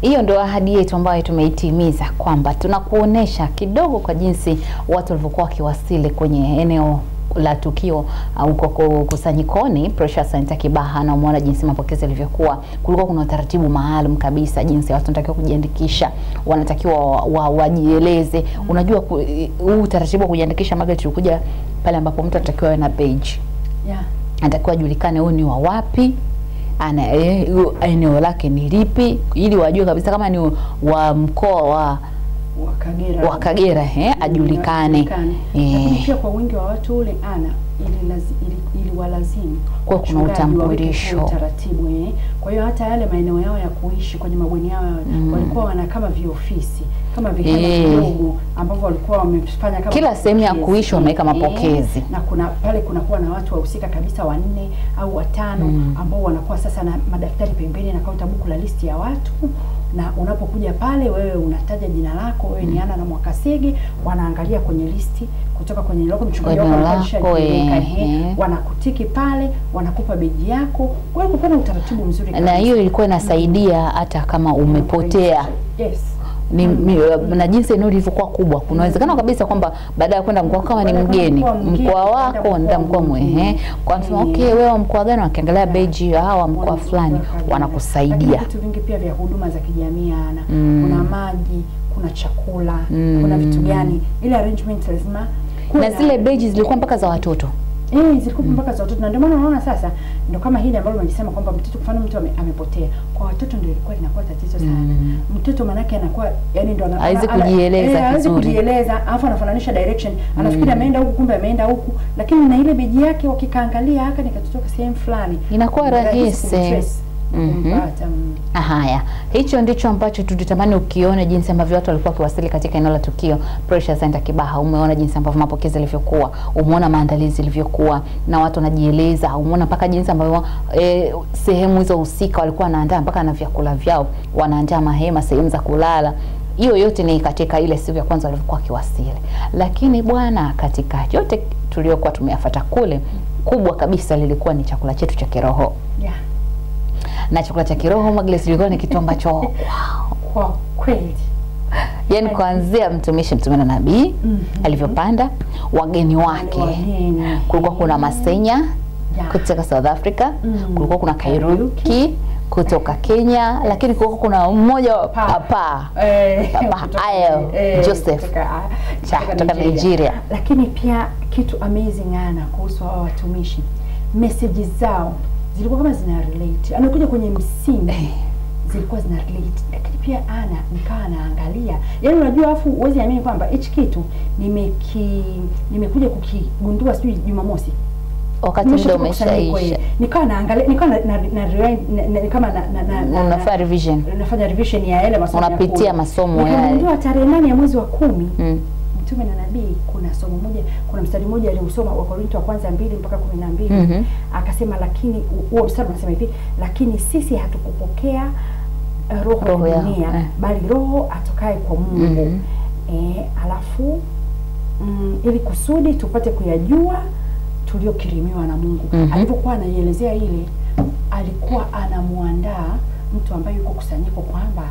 hiyo ndio ahadi yetu ambayo tumeitimiza kwamba tunakuonesha kidogo kwa jinsi watu walivyokuwa wakiwasili kwenye eneo la tukio huko uh, kusanyikoni Precious Center Kibaha, na umeona jinsi mapokezi yalivyokuwa. Kulikuwa kuna utaratibu maalum kabisa jinsi watu wanatakiwa kujiandikisha, wanatakiwa wajieleze wa, wa unajua huu utaratibu wa kujiandikisha Margaret, ulikuja pale ambapo mtu anatakiwa awe na page yeah. anatakiwa ajulikane huyu ni wa wapi ana eneo lake ni lipi, ili wajue kabisa kama ni wa mkoa wa wa Kagera, wa Kagera eh, ajulikane. lakini pia kwa wingi wa watu ule ana ili, lazi, ili, ili walazimu kwa kuna utambulisho. utaratibu eh. Kwa hiyo hata yale maeneo yao ya kuishi kwenye mabweni yao mm. walikuwa wana kama viofisi kama vikanda vidogo ambavyo walikuwa wamefanya kama kila sehemu ya kuishi wameweka mapokezi. eh, na kuna pale kunakuwa na watu wahusika kabisa wanne au watano mm. ambao wanakuwa sasa na madaftari pembeni na kaunta buku la listi ya watu. Na unapokuja pale wewe unataja jina lako, wewe ni Ana na Mwakasege, wanaangalia kwenye listi kutoka kwenye lako mchungaji wako eh, wanakutiki pale, wanakupa beji yako. Kwa hiyo kuna utaratibu mzuri kabisa, na hiyo ilikuwa inasaidia hata kama umepotea. Yes ni, mm. na jinsi eneo lilivyokuwa kubwa, kuna uwezekano kabisa kwamba baada ya kwenda mkoa kama ni mgeni mkoa wako nenda mkoa mwehe, kwa mfano okay, wewe mkoa gani, wakiangalia beji hawa mkoa fulani wanakusaidia. Vitu vingi pia vya huduma za kijamii ana mm. kuna maji, kuna chakula mm. kuna vitu gani, ile arrangement lazima na zile beji zilikuwa mpaka za watoto Eh, zilikuwa mm. mpaka za watoto na ndio maana unaona sasa ndio kama hili ambalo umelisema kwamba mtoto mfano mtu ame, amepotea. Kwa watoto ndio ilikuwa inakuwa tatizo sana. Mm. Mtoto manake anakuwa yani ndio hawezi kujieleza eh, hawezi kujieleza, alafu anafananisha direction. Anafikiri mm. ameenda huku kumbe ameenda huku. Lakini na ile beji yake wakikaangalia haka nikatotoka sehemu fulani. Inakuwa rahisi. Mm -hmm. Haya, hicho ndicho ambacho tulitamani ukiona jinsi ambavyo watu walikuwa wakiwasili katika eneo la tukio Pressure Center Kibaha. Umeona jinsi ambavyo mapokezi yalivyokuwa, umeona maandalizi yalivyokuwa na watu wanajieleza, umeona mpaka jinsi ambavyo e, sehemu hizo husika walikuwa wanaandaa mpaka na vyakula vyao, wanaandaa mahema, sehemu za kulala. Hiyo yote ni katika ile siku ya kwanza walivyokuwa wakiwasili, lakini bwana, katika yote tuliokuwa tumeyafuata kule, kubwa kabisa lilikuwa ni chakula chetu cha kiroho yeah na chakula cha kiroho Magles ilikuwa ni kitu ambacho wow. Kwa kweli yaani kuanzia mtumishi mtume na nabii mm -hmm. alivyopanda wageni wake, kulikuwa kuna Masenya yeah. kutoka South Africa mm -hmm. kulikuwa kuna Kairuki kutoka Kenya, lakini kulikuwa kuna mmoja papa eh, papa Ayo eh, Joseph kutoka, cha kutoka Nigeria. Lakini pia kitu amazing ana kuhusu hao watumishi, message zao zilikuwa kama zina relate, anakuja kwenye msingi zilikuwa zina relate, lakini pia ana nikawa naangalia, yaani unajua, afu uwezi amini kwamba hichi kitu nimeki nimekuja kukigundua sijui Jumamosi. Wakati muda umeshaisha, nikawa naangalia, nikawa na, na, na, na, na, kama na, na, na, na, unafanya revision, unafanya revision ya yale masomo, unapitia masomo yale. Nikagundua tarehe nane ya mwezi wa kumi mm. Mtume na nabii kuna somo moja, kuna mstari mmoja aliusoma wa Korinto wa kwanza mbili mpaka kumi na mbili mm -hmm. Akasema, lakini huo mstari unasema hivi, lakini sisi hatukupokea uh, roho, roho ya dunia eh, bali roho atokaye kwa Mungu mm -hmm. E, alafu mm, ili kusudi tupate kuyajua tuliokirimiwa na Mungu mm -hmm. Alipokuwa anaielezea ile, alikuwa anamwandaa mtu ambaye yuko kusanyiko kwamba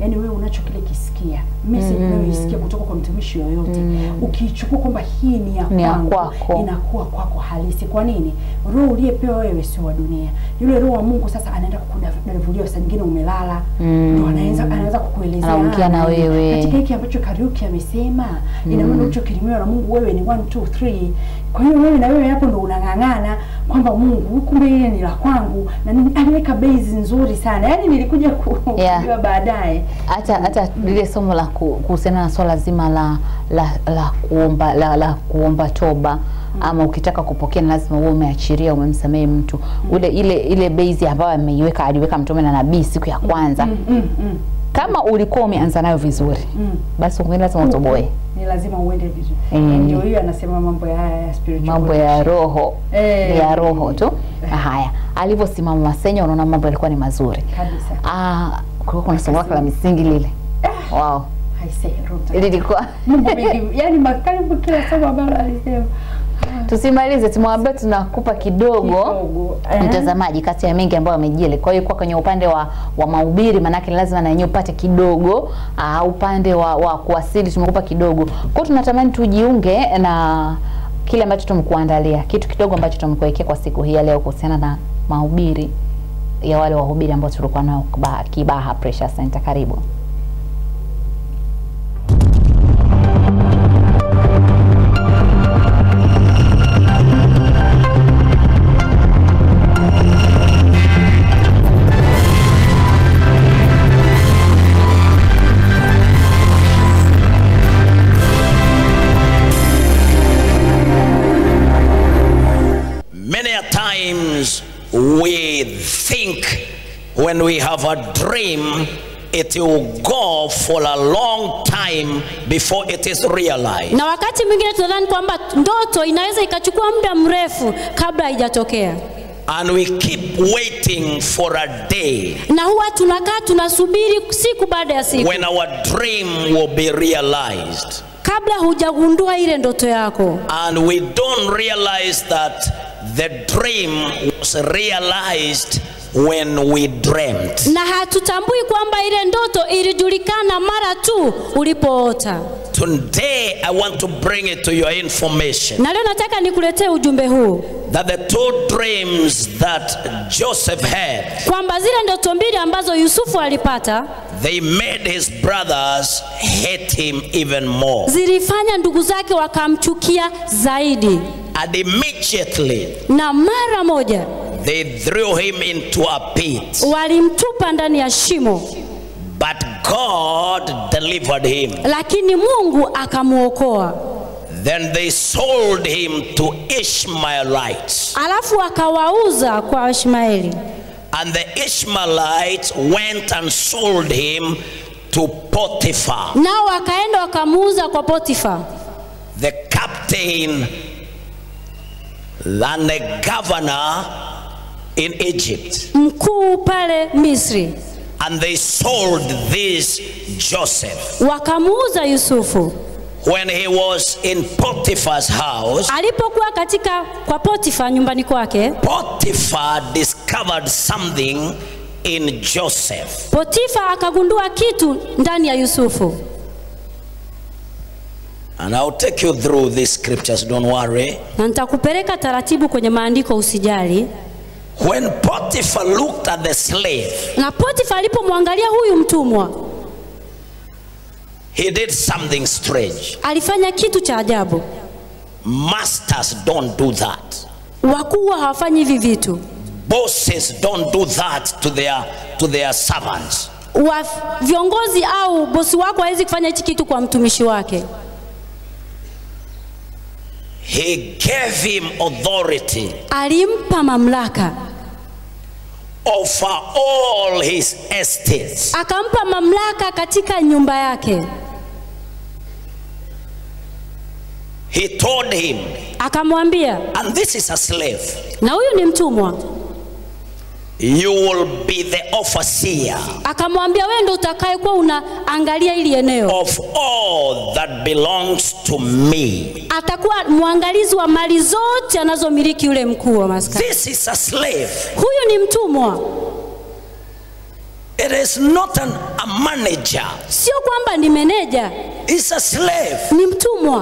yani wewe unacho kile kisikia message mm. unayoisikia kutoka kwa mtumishi yoyote mm. ukiichukua kwamba hii ni ya kwangu kwako. inakuwa kwako halisi. Kwa nini? Roho uliyepewa wewe sio wa dunia. Yule roho wa Mungu sasa anaenda kukudavulia, saa nyingine umelala, mm. ndio anaanza anaanza kukuelezea anaongea na wewe katika hiki ambacho Kariuki amesema mm. ina maana ulichokirimiwa na Mungu wewe ni 1 2 3 kwa hiyo wewe na wewe hapo ndo unang'ang'ana kwamba Mungu kumbe ile ni la kwangu, na aliweka base nzuri sana. Yaani nilikuja kujua yeah. baadaye hata hata lile somo la kuhusiana na swala zima la la la kuomba la, la kuomba toba mm. ama ukitaka kupokea lazima uwe umeachiria umemsamehe mtu mm. ule ile ile base ambayo ameiweka aliweka mtume na nabii siku ya kwanza mm, mm, mm, mm. Kama ulikuwa umeanza nayo vizuri mm. basi uende lazima utoboe. Ni lazima uende vizuri. Mm. ndio hiyo anasema mambo ya ya spiritual mambo ya roho. Hey. ya roho tu. Haya. Alivyosimama Masenya unaona mambo yalikuwa ni mazuri. Kabisa. Ah kulikuwa kuna somo la misingi lile. Wow. Haise roho lilikuwa mambo mengi. Yani makaribu kila somo ambalo alisema tusimalize, tumwambie tunakupa kidogo Kidogo, eh. mtazamaji kati ya mengi ambayo amejili. Kwa hiyo kwa kwenye upande wa, wa mahubiri maanake lazima na yenyewe upate kidogo. Uh, upande wa, wa kuwasili tumekupa kidogo. Kwa tunatamani tujiunge na kile ambacho tumekuandalia, kitu kidogo ambacho tumekuwekea kwa siku hii ya leo kuhusiana na mahubiri ya wale wahubiri ambao tulikuwa nao Kibaha- Pressure Center. Karibu. Many a times we think when we have a dream, it will go for a long time before it is realized. na wakati mwingine tunadhani kwamba ndoto inaweza ikachukua muda mrefu kabla haijatokea And we keep waiting for a day na huwa tunakaa tunasubiri siku baada ya siku when our dream will be realized. kabla hujagundua ile ndoto yako And we don't realize that the dream was realized when we dreamt. na hatutambui kwamba ile ndoto ilijulikana mara tu ulipoota Today, I want to bring it to your information na leo nataka nikuletee ujumbe huu that the two dreams that Joseph had, kwamba zile ndoto mbili ambazo yusufu alipata they made his brothers hate him even more. zilifanya ndugu zake wakamchukia zaidi And immediately, na mara moja they threw him into a pit. walimtupa ndani ya shimo But God delivered him. lakini mungu akamwokoa Then they sold him to Ishmaelites. alafu akawauza kwa Ishmaeli. And the Ishmaelites went and sold him to Potiphar, nao wakaenda wakamuuza kwa Potiphar. the captain and the governor in Egypt. mkuu pale Misri, And they sold this Joseph. wakamuuza Yusufu. When he was in Potiphar's house, Alipokuwa katika kwa Potifa nyumbani kwake, Potiphar discovered something in Joseph. Potifa akagundua kitu ndani ya Yusufu, And I'll take you through these scriptures, don't worry. na nitakupeleka taratibu kwenye maandiko, usijali. When Potiphar looked at the slave, Na Potiphar alipomwangalia huyu mtumwa, he did something strange. alifanya kitu cha ajabu. Masters don't do that. Wakuu hawafanyi hivi vitu, Bosses don't do that to their to their servants. wa viongozi au bosi wako hawezi kufanya hichi kitu kwa mtumishi wake. He gave him authority Alimpa mamlaka, over all his estates. akampa mamlaka katika nyumba yake, He told him, akamwambia, and this is a slave, na huyu ni mtumwa, you will be the overseer akamwambia wewe ndio utakayekuwa unaangalia hili eneo, of all that belongs to me. atakuwa mwangalizi wa mali zote anazomiliki yule mkuu wa maskani. This is a slave. Huyu ni mtumwa, It is not an, a manager. sio kwamba ni meneja, It's a slave ni mtumwa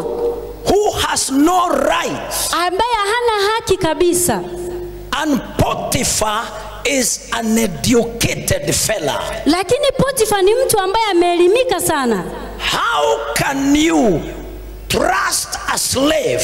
who has no rights. ambaye hana haki kabisa. And Potiphar is an educated fella. Lakini Potiphar ni mtu ambaye ameelimika sana. How can you trust a slave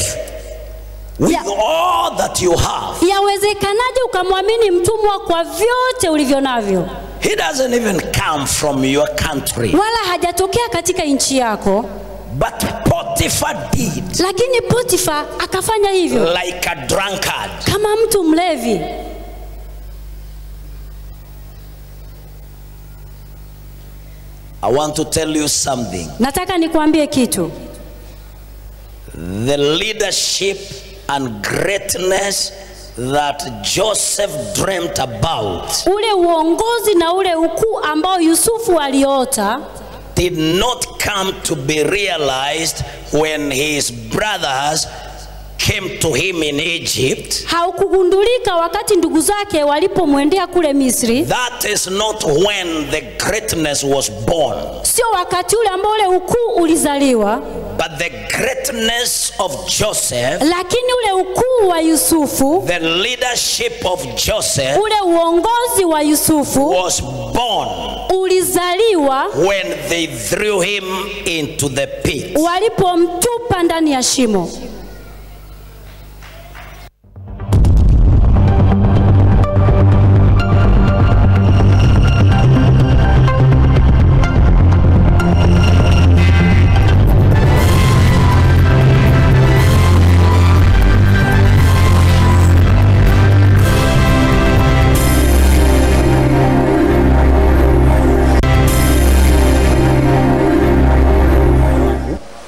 with Yeah. all that you have? Yawezekanaje ukamwamini mtumwa kwa vyote ulivyo navyo, He doesn't even come from your country. wala hajatokea katika nchi yako? But Potiphar did, Lakini Potiphar akafanya hivyo like a drunkard. kama mtu mlevi. I want to tell you something. Nataka nikuambie kitu, The leadership and greatness that Joseph dreamt about. Ule uongozi na ule ukuu ambao Yusufu aliota did not come to be realized when his brothers came to him in Egypt, haukugundulika wakati ndugu zake walipomwendea kule Misri, that is not when the greatness was born. sio wakati ule ambao ule ukuu ulizaliwa, But the greatness of Joseph, lakini ule ukuu wa Yusufu, the leadership of Joseph, ule uongozi wa Yusufu was born ulizaliwa when they threw him into the pit. walipomtupa ndani ya shimo.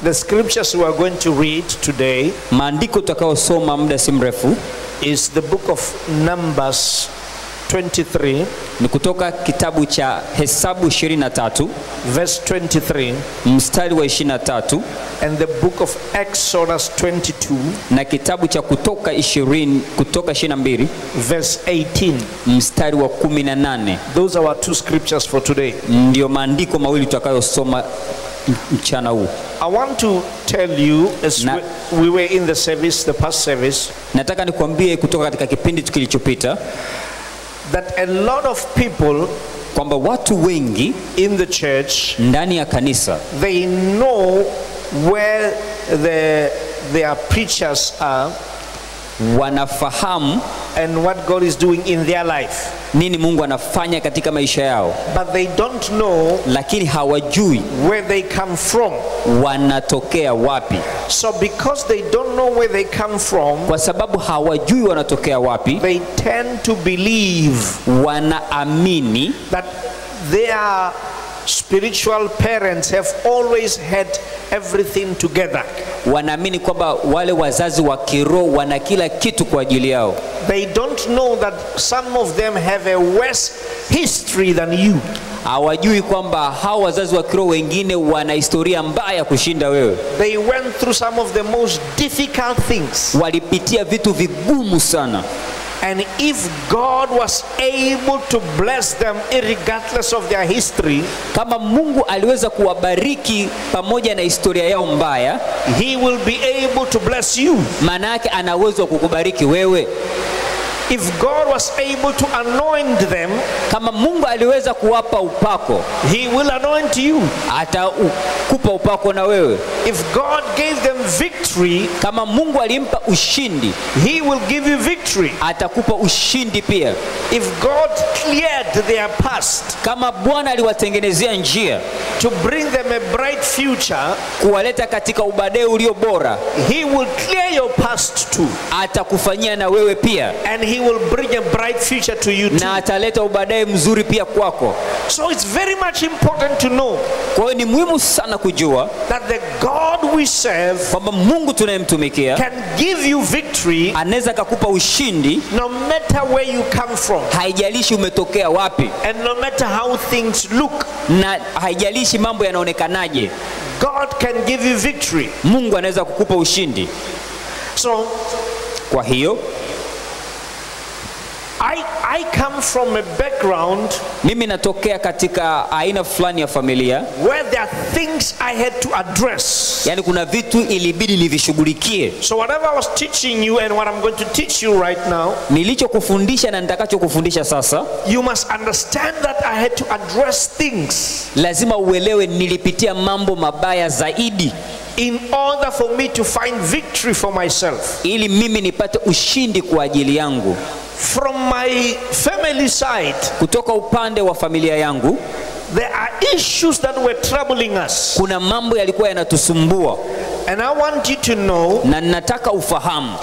The scriptures we are going to read today Maandiko tutakayosoma muda si mrefu is the book of Numbers 23, ni kutoka kitabu cha Hesabu 23 verse 23, mstari wa 23 and the book of Exodus 22, na kitabu cha Kutoka 20 Kutoka 22 verse 18. mstari wa 18. Those are our two scriptures for today. Ndiyo maandiko mawili tutakayosoma mchana huu. I want to tell you, as Na- we, we were in the service, the past service, Nataka nikwambie kutoka katika kipindi kilichopita that a lot of people kwamba watu wengi in the church ndani ya kanisa they know where the, their preachers are wanafahamu and what God is doing in their life, nini Mungu anafanya katika maisha yao, but they don't know lakini hawajui where they come from. wanatokea wapi. So, because they don't know where they come from, Kwa sababu hawajui wanatokea wapi, they tend to believe wanaamini that their spiritual parents have always had everything together. wanaamini kwamba wale wazazi wa kiroho wana kila kitu kwa ajili yao. They don't know that some of them have a worse history than you. Hawajui kwamba hao wazazi wa kiroho wengine wana historia mbaya kushinda wewe, They went through some of the most difficult things. walipitia vitu vigumu sana, And if God was able to bless them regardless of their history, kama Mungu aliweza kuwabariki pamoja na historia yao mbaya, He will be able to bless you. maana yake ana uwezo wa kukubariki wewe. If God was able to anoint them, Kama Mungu aliweza kuwapa upako, He will anoint you. atakupa upako na wewe. If God gave them victory, Kama Mungu alimpa ushindi, He will give you victory. atakupa ushindi pia. If God cleared their past Kama Bwana aliwatengenezea njia to bring them a bright future, kuwaleta katika ubadee ulio bora, He will clear your past too. atakufanyia na wewe pia, And He will bring a bright future to you too. na ataleta ubadae mzuri pia kwako. So it's very much important to know Kwa hiyo ni muhimu sana kujua that the God we serve kwamba Mungu tunayemtumikia can give you victory anaweza akakupa ushindi, no matter where you come from haijalishi umetokea wapi and no matter how things look. na haijalishi mambo yanaonekanaje. God can give you victory. Mungu anaweza kukupa ushindi. So Kwa hiyo I, I come from a background mimi natokea katika aina fulani ya familia, where there are things I had to address. yaani kuna vitu ilibidi nivishughulikie. So whatever I was teaching you and what I'm going to teach you right now, Nilichokufundisha na nitakachokufundisha sasa, you must understand that I had to address things lazima uelewe nilipitia mambo mabaya zaidi in order for me to find victory for myself. ili mimi nipate ushindi kwa ajili yangu. From my family side, Kutoka upande wa familia yangu, there are issues that were troubling us. kuna mambo yalikuwa yanatusumbua, And I want you to know na nataka ufahamu,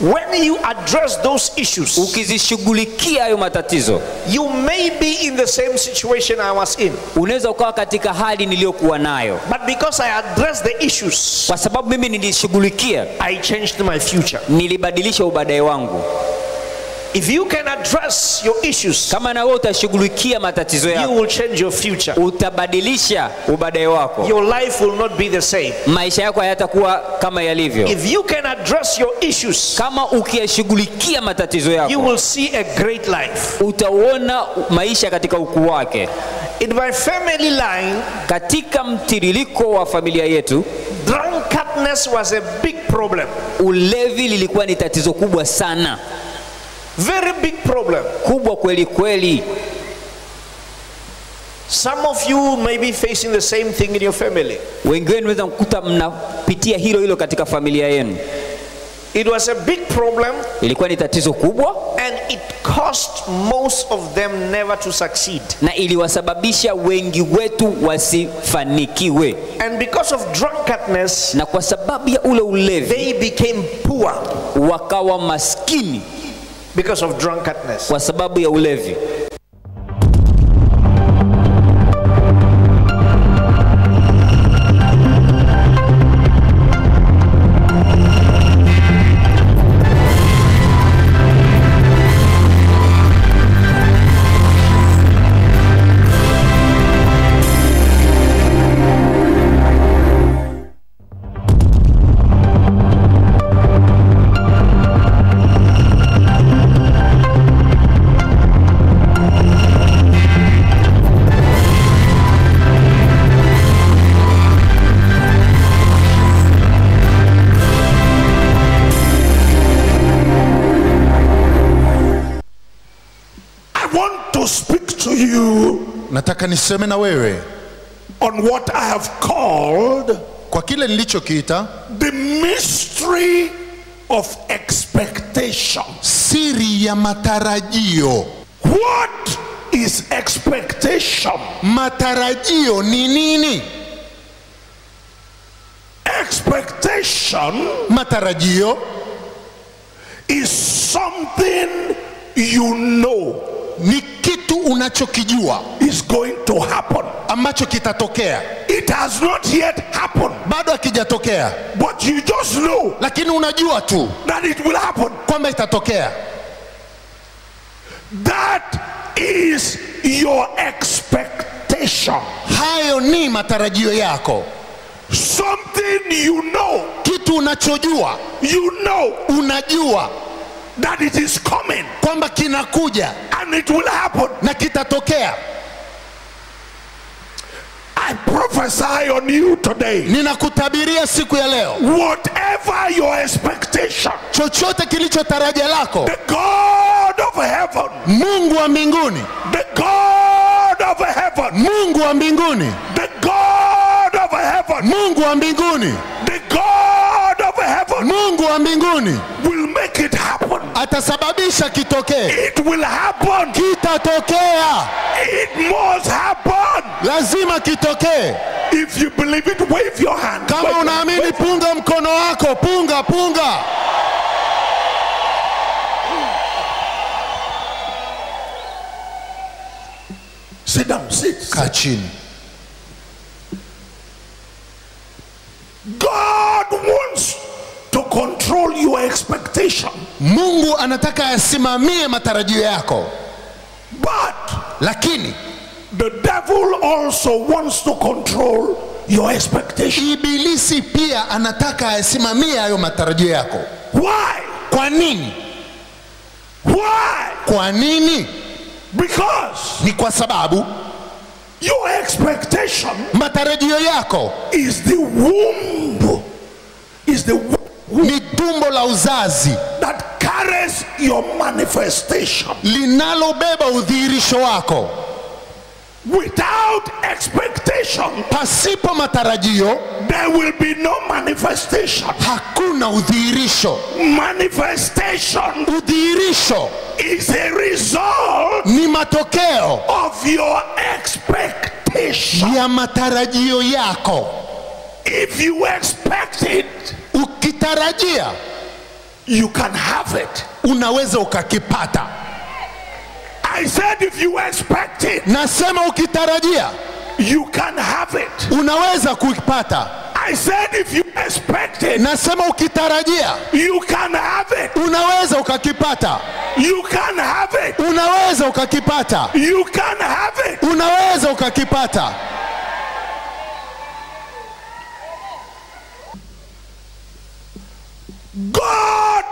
when you address those issues, ukizishughulikia hayo matatizo, you may be in the same situation I was in. unaweza ukawa katika hali niliyokuwa nayo, But because I addressed the issues, kwa sababu mimi nilishughulikia, I changed my future. nilibadilisha ubadae wangu. If you can address your issues, kama na wewe utashughulikia matatizo yako you will change your future. utabadilisha ubaadaye wako Your life will not be the same. maisha yako hayatakuwa kama yalivyo If you can address your issues, kama ukiyashughulikia matatizo yako you will see a great life. utaona maisha katika ukuu wake In my family line, katika mtiririko wa familia yetu drunkenness was a big problem. ulevi lilikuwa ni tatizo kubwa sana Very big problem. kubwa kweli kweli Some of you may be facing the same thing in your family. wengi wenu naweza kukuta mnapitia hilo hilo katika familia yenu It was a big problem ilikuwa ni tatizo kubwa and it cost most of them never to succeed. na iliwasababisha wengi wetu wasifanikiwe And because of drunkenness, na kwa sababu ya ule ulevi they became poor wakawa maskini because of drunkenness. Kwa sababu ya ulevi nataka niseme na wewe on what I have called kwa kile nilichokiita the mystery of expectation. siri ya matarajio What is expectation? matarajio ni nini Expectation matarajio is something you know ni kitu unachokijua is going to happen. ambacho kitatokea. It has not yet happened, bado hakijatokea. But you just know lakini unajua tu that it will happen. kwamba itatokea. That is your expectation. hayo ni matarajio yako. Something you know, kitu unachojua. You know. Unajua that it is coming. kwamba kinakuja and it will happen. na kitatokea. I prophesy on you today. ninakutabiria siku ya leo. Whatever your expectation, chochote kilicho taraja lako. the God of heaven, mungu wa mbinguni. the God of heaven, mungu wa mbinguni. the God of heaven, mungu wa mbinguni. the God heaven mungu wa mbinguni will make it happen. atasababisha kitokee It will happen. kitatokea It must happen. lazima kitokee If you believe it, wave your hand. kama Wave- unaamini wave- punga mkono wako punga punga Sit down, sit. kaa chini God wants control your expectation, mungu anataka asimamie matarajio yako but lakini the devil also wants to control your expectation. ibilisi pia anataka asimamie hayo matarajio yako Why? kwa nini Why? kwa nini Because ni kwa sababu your expectation matarajio yako is the womb, is the womb ni tumbo la uzazi that carries your manifestation. linalobeba udhihirisho wako Without expectation, pasipo matarajio there will be no manifestation. hakuna udhihirisho Manifestation udhihirisho is a result ni matokeo of your expectation. ya matarajio yako If you expect it, ukitarajia you can have it. unaweza ukakipata I said, if you expect it, nasema ukitarajia you can have it. unaweza kuipata I said if you expect it, nasema ukitarajia you can have it. unaweza ukakipata You can have it. unaweza ukakipata You can have it. unaweza ukakipata God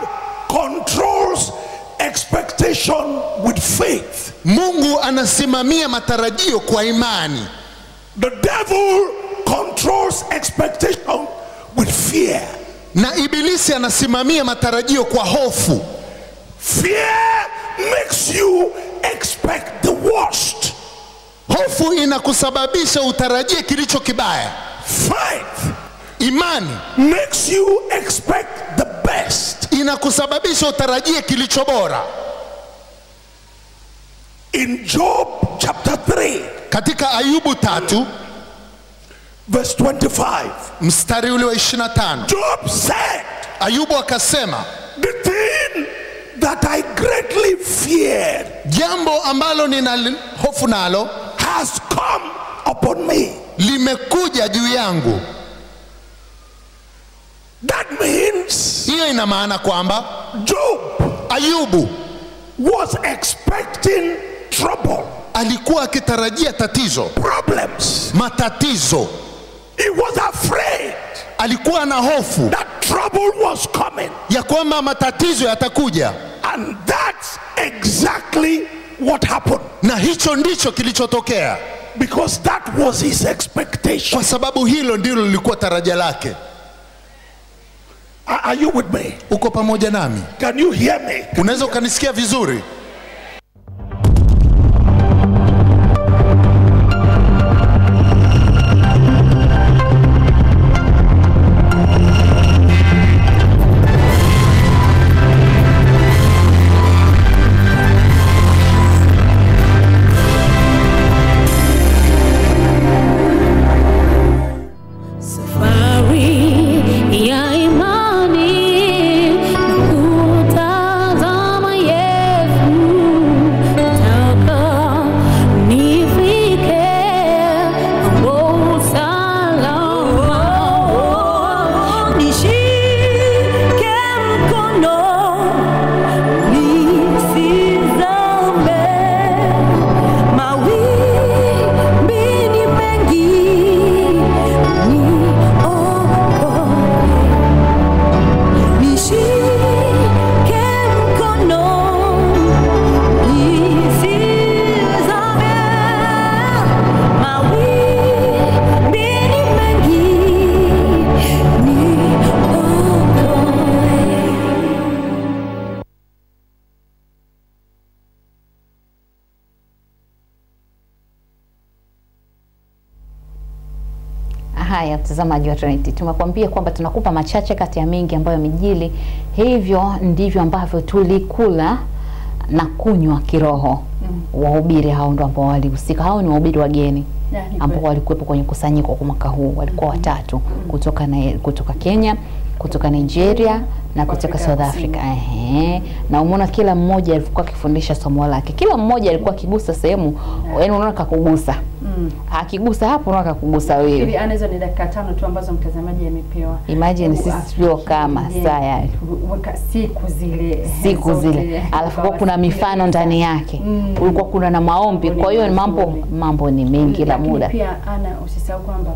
controls expectation with faith. mungu anasimamia matarajio kwa imani The devil controls expectation with fear. na ibilisi anasimamia matarajio kwa hofu Fear makes you expect the worst. hofu inakusababisha utarajie kilicho kibaya Faith imani makes you expect best. inakusababisha utarajie kilicho bora In Job chapter 3, katika ayubu tatu verse 25, mstari ule wa 25 Job said, ayubu akasema The thing that I greatly feared jambo ambalo nina hofu nalo has come upon me. limekuja juu yangu That means hiyo ina maana kwamba Job ayubu was expecting trouble, alikuwa akitarajia tatizo problems. matatizo He was afraid alikuwa na hofu that trouble was coming. ya kwamba matatizo yatakuja And that's exactly what happened na hicho ndicho kilichotokea because that was his expectation. kwa sababu hilo ndilo lilikuwa taraja lake Are you with me? uko pamoja nami Can you hear me? unaweza ukanisikia vizuri Mtazamaji wa Trinity, tumekwambia kwamba tunakupa machache kati ya mengi ambayo yamejili. Hivyo ndivyo ambavyo tulikula na kunywa kiroho. Mm. Wahubiri hao ndo ambao walihusika. Hao ni wahubiri wageni ambao walikuwepo kwenye kusanyiko kwa mwaka huu, walikuwa watatu kutoka na, kutoka Kenya, kutoka Nigeria na kutoka South Africa. Ehe. Na umeona kila mmoja alikuwa akifundisha somo lake, kila mmoja alikuwa akigusa sehemu, yaani unaona kakugusa, akigusa hapo unaona kakugusa wewe. Hivi anaweza ni dakika tano tu ambazo mtazamaji amepewa. Imagine sisi tulio kama saa ya siku zile siku zile, alafu kwa kuna mifano ndani yake, Mm. Ulikuwa kuna na maombi. Kwa hiyo mambo mambo ni mengi la muda. pia ana usisahau kwamba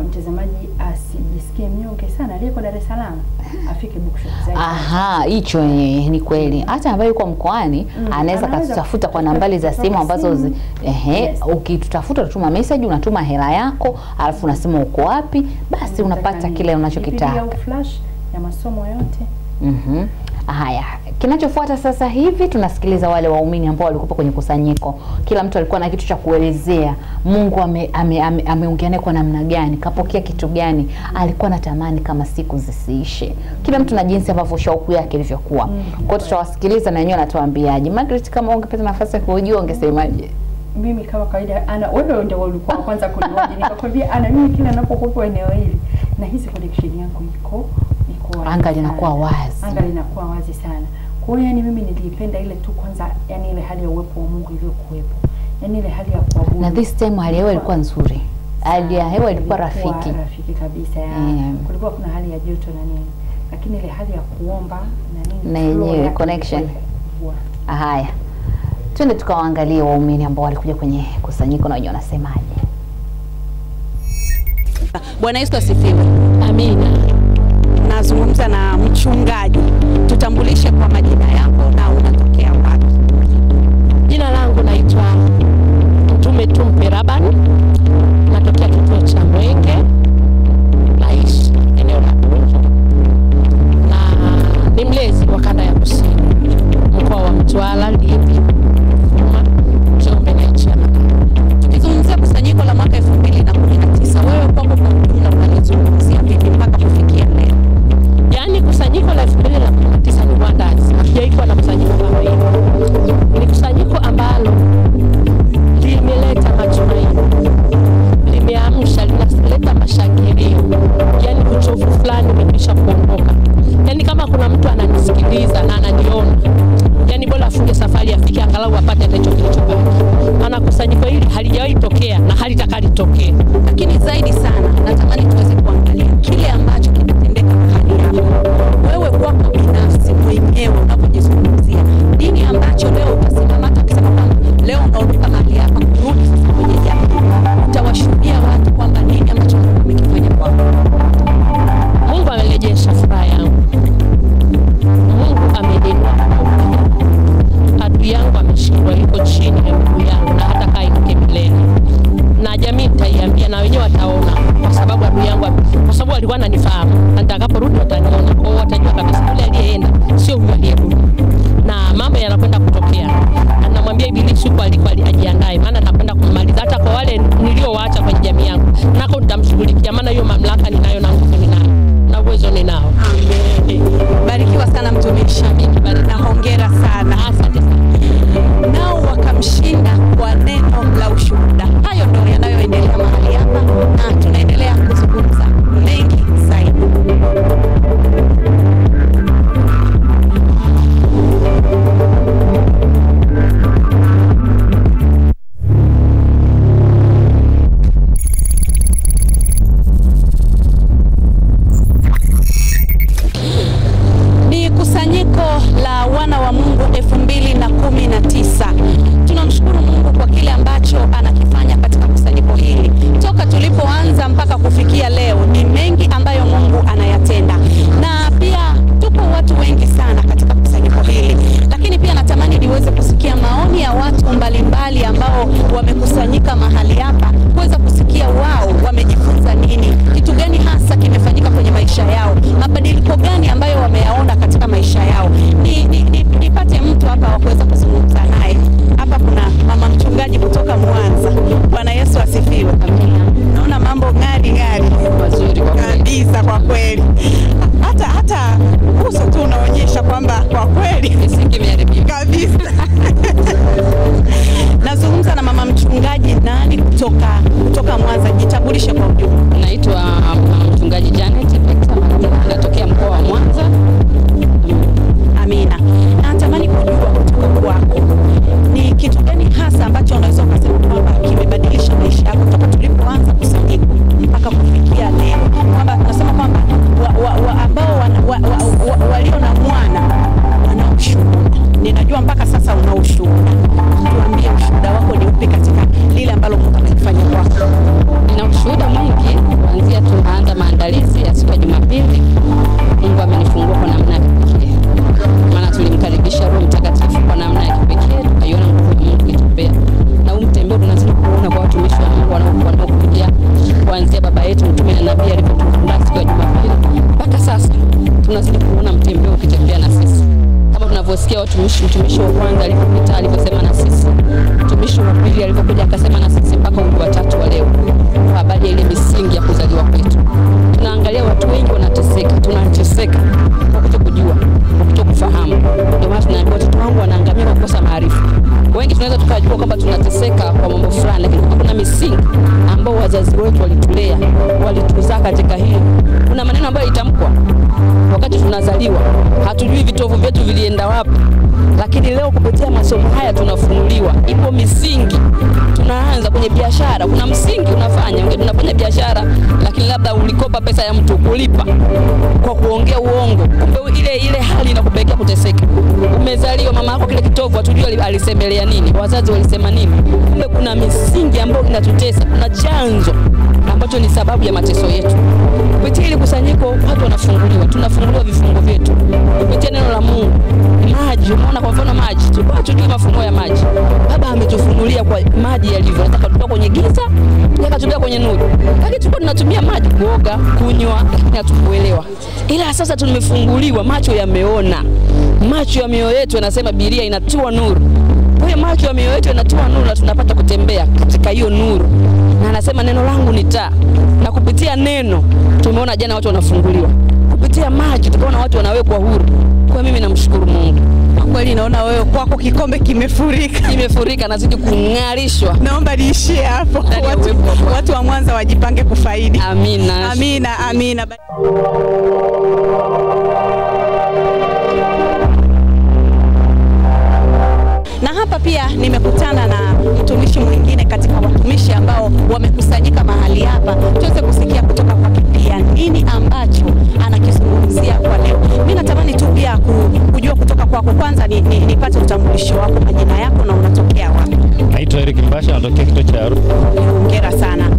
mtazamaji asijisikie mnyonge sana, aliyeko Dar es Salaam afike bookshop zaidi. Aha, hicho ni, kweli. Hata ambaye yuko mkoani Mm, anaweza katutafuta kwa nambari za simu ambazo zi, ehe, Yes. ukitutafuta unatuma message, unatuma hela yako, alafu unasema uko wapi, basi unapata kile unachokitaka. flash ya masomo yote. Mhm. Haya, kinachofuata sasa hivi tunasikiliza wale waumini ambao walikuwa kwenye kusanyiko. Kila mtu alikuwa na kitu cha kuelezea. Mungu ameongea ame, ame, ame kwa namna gani, kapokea kitu gani, alikuwa anatamani kama siku zisiishe. Kila mtu na jinsi ambavyo shauku yake ilivyokuwa. Kwa hiyo tutawasikiliza na wenyewe anatuambiaje. Margaret, kama ungepata nafasi ya kuhojiwa ungesemaje? Mimi kama kawaida, ana wewe ndio ulikuwa kwanza kunihoji, nikakwambia ana mimi kila ninapokuwa eneo hili na hizi connection yangu iko wazi Anga linakuwa wazi. anga linakuwa wazi sana. Kwa hiyo yani mimi niliipenda ile tu kwanza, yani ile hali ya uwepo wa Mungu iliyokuwepo, yani ile hali ya kuabudu Na this time hali yao ilikuwa nzuri. hali ya hewa ilikuwa Ilikuwa rafiki. rafiki kabisa ya. Mm. Kulikuwa kuna hali ya joto na nini, lakini ile hali ya kuomba na nini Na yenyewe, connection. Haya, twende tukawaangalie waumini ambao walikuja kwenye kusanyiko na wenyewe wanasemaje. Bwana Yesu asifiwe. Amina. Nazungumza na mchungaji, tutambulishe kwa majina yako na unatokea wapi? Jina langu naitwa Mtume Tumpe Raban, natokea kituo cha Mwenge, naishi eneo la Bunju na ni mlezi wa kanda ya kusini, mkoa wa Mtwara, kusanyiko la 2019 ni mwandazi, hakijaikuwa na kusanyiko kama hili. Ni kusanyiko ambalo limeleta matumaini, limeamsha, linaleta mashangilio, yaani uchovu fulani umekwisha kuondoka. Yaani kama kuna mtu ananisikiliza na ananiona, yaani bora afunge safari afike angalau apate hata hicho kilichobaki, maana kusanyiko hili halijawahi tokea na halitakalitokea. Lakini zaidi sana natamani tuweze kuangalia kile ambacho kinatendeka mahali hapa. Wewe kwako binafsi mwenyewe unapojizungumzia, nini ambacho leo utasimama hata ukisema kwamba leo unaondoka watumishi, mtumishi wa kwanza alipopita alivyosema na sisi, mtumishi wa pili alivyokuja akasema na sisi, mpaka huyu watatu wa leo, kwa habari ya ile misingi ya kuzaliwa kwetu. Tunaangalia watu wengi wanateseka, tunateseka kwa kutokujua, kwa kutokufahamu. Ndio maana tunaambiwa watoto wangu wanaangamia kwa kukosa maarifa. Wengi tunaweza tukajua kwamba tunateseka kwa mambo fulani, lakini kuna misingi ambao wazazi wetu walitulea, walituzaa katika hili. Kuna maneno ambayo itamkwa wakati tunazaliwa, hatujui vitovu vyetu vilienda wapi, lakini leo kupitia masomo haya tunafunuliwa, ipo misingi. Tunaanza kwenye biashara. Kuna msingi unafanya. Wengine tunafanya biashara, lakini labda ulikopa pesa ya mtu kulipa kwa kuongea uongo, kumbe ile ile hali inakupelekea kuteseka. Umezaliwa mama yako kile kitovu, hatujui alisemelea nini, wazazi walisema nini, kumbe kuna misingi ambayo inatutesa, kuna chanzo ambacho ni sababu ya mateso yetu. Kupitia hili kusanyiko watu wanafunguliwa, tunafunguliwa vifungo vyetu kupitia neno la Mungu. Maji, umeona kwa mfano maji, tulikuwa hatujui mafunuo ya maji. Baba ametufunulia kwa maji yalivyo, nataka tutoka kwenye giza yakatupia kwenye nuru. Lakini tulikuwa tunatumia maji kuoga, kunywa, lakini hatukuelewa. Ila sasa tumefunguliwa, macho yameona, macho ya mioyo yetu yanasema Biblia inatua nuru. Kwa hiyo macho ya mioyo yetu yanatua nuru na tunapata kutembea katika hiyo nuru, anasema neno langu ni taa, na kupitia neno tumeona jana watu wanafunguliwa, kupitia maji tukaona watu wanawekwa huru. Kwa mimi namshukuru Mungu Kwa kweli naona wewe kwako kikombe kimefurika. kimefurika, nazidi kung'arishwa. Naomba niishie hapo, watu, wa watu wa Mwanza wajipange kufaidi. Amina. Amina, amina. Na hapa pia nimekutana na mtumishi mwingine katika watumishi ambao wamekusanyika mahali hapa, tuweze kusikia kutoka kwake pia nini ambacho anakizungumzia kwa leo. Mimi natamani tu pia kujua kutoka kwako, kwanza ni, ni, nipate utambulisho wako, majina yako na unatokea wapi. Naitwa Eric Mbasha, natokea kituo cha Arusha. Hongera sana.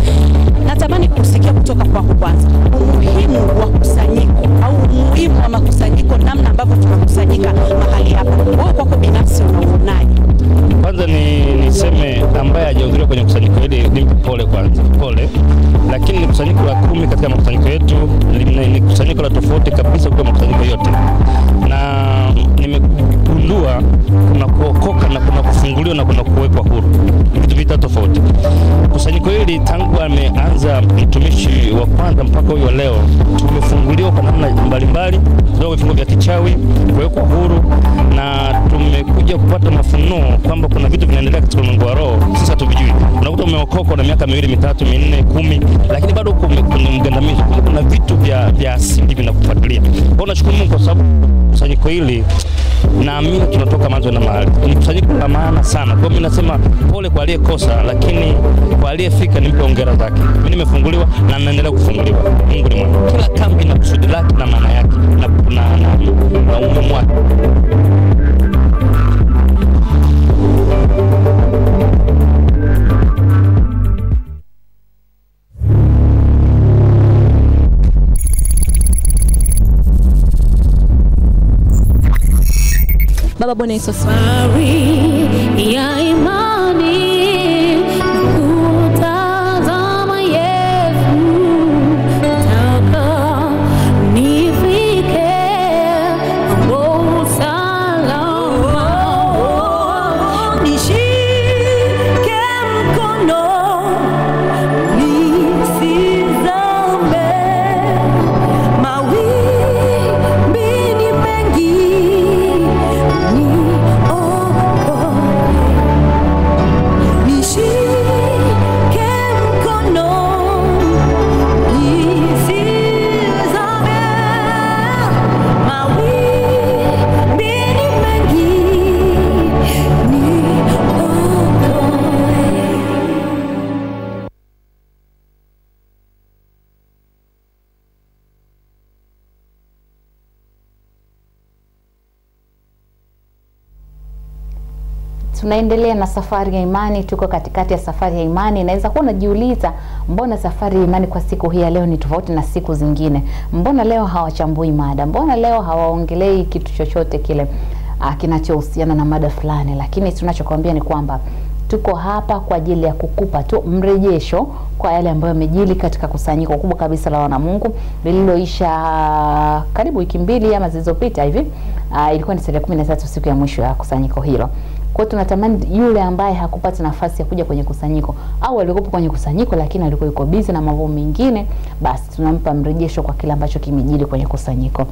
Natamani kusikia kutoka kwako kwanza umuhimu wa kusanyiko au umuhimu wa makusanyiko, namna ambavyo tunakusanyika mahali hapa. Wewe kwako binafsi unauonaje? Kwanza ni niseme ambaye hajahudhuria kwenye kusanyiko hili nimpe pole kwanza, pole. Lakini ni kusanyiko la kumi katika makusanyiko yetu, ni ni kusanyiko la tofauti kabisa kutoka makusanyiko yote, na nimegundua kuna kuokoka na kuna kufunguliwa na kuna kuwekwa huru, vitu vita tofauti. Kusanyiko hili tangu ameanza mtumishi wa kwanza mpaka huyo leo, tumefunguliwa kwa namna mbalimbali, ndio vifungo vya kichawi, kuwekwa huru, na tumekuja kupata mafunuo kwamba kuna vitu vinaendelea katika ulimwengu wa roho, sisi hatuvijui. Unakuta umeokoka na miaka miwili mitatu minne kumi, lakini bado kwenye mgandamizo. Kuna vitu vya asili vinakufuatilia. Kwa hiyo nashukuru Mungu kwa sababu kusanyiko hili naamini tunatoka mwanzo na mahali. Ni kusanyiko la maana sana. Kwa mimi nasema pole kwa aliyekosa, lakini kwa aliyefika nimpe hongera zake. Mimi nimefunguliwa na naendelea kufunguliwa. Mungu ni mwema. Kila kambi na kusudi lake na maana yake na, na, na, na umuhimu wake. Baba, Bwana Yesu Safari ya imani, tuko katikati ya safari ya imani. Naweza kuwa unajiuliza mbona safari ya imani kwa siku hii ya leo ni tofauti na siku zingine? Mbona leo hawachambui mada? Mbona leo hawaongelei kitu chochote kile ah, kinachohusiana na mada fulani? Lakini tunachokwambia ni kwamba tuko hapa kwa ajili ya kukupa tu mrejesho kwa yale ambayo yamejili katika kusanyiko kubwa kabisa la wanamungu lililoisha karibu wiki mbili ama zilizopita hivi. Uh, ilikuwa ni tarehe kumi na tatu siku ya mwisho ya kusanyiko hilo. Kwa hiyo tunatamani yule ambaye hakupata nafasi ya kuja kwenye kusanyiko au alikuwa kwenye kusanyiko lakini alikuwa yuko busy na mambo mengine, basi tunampa mrejesho kwa kile ambacho kimejili kwenye kusanyiko.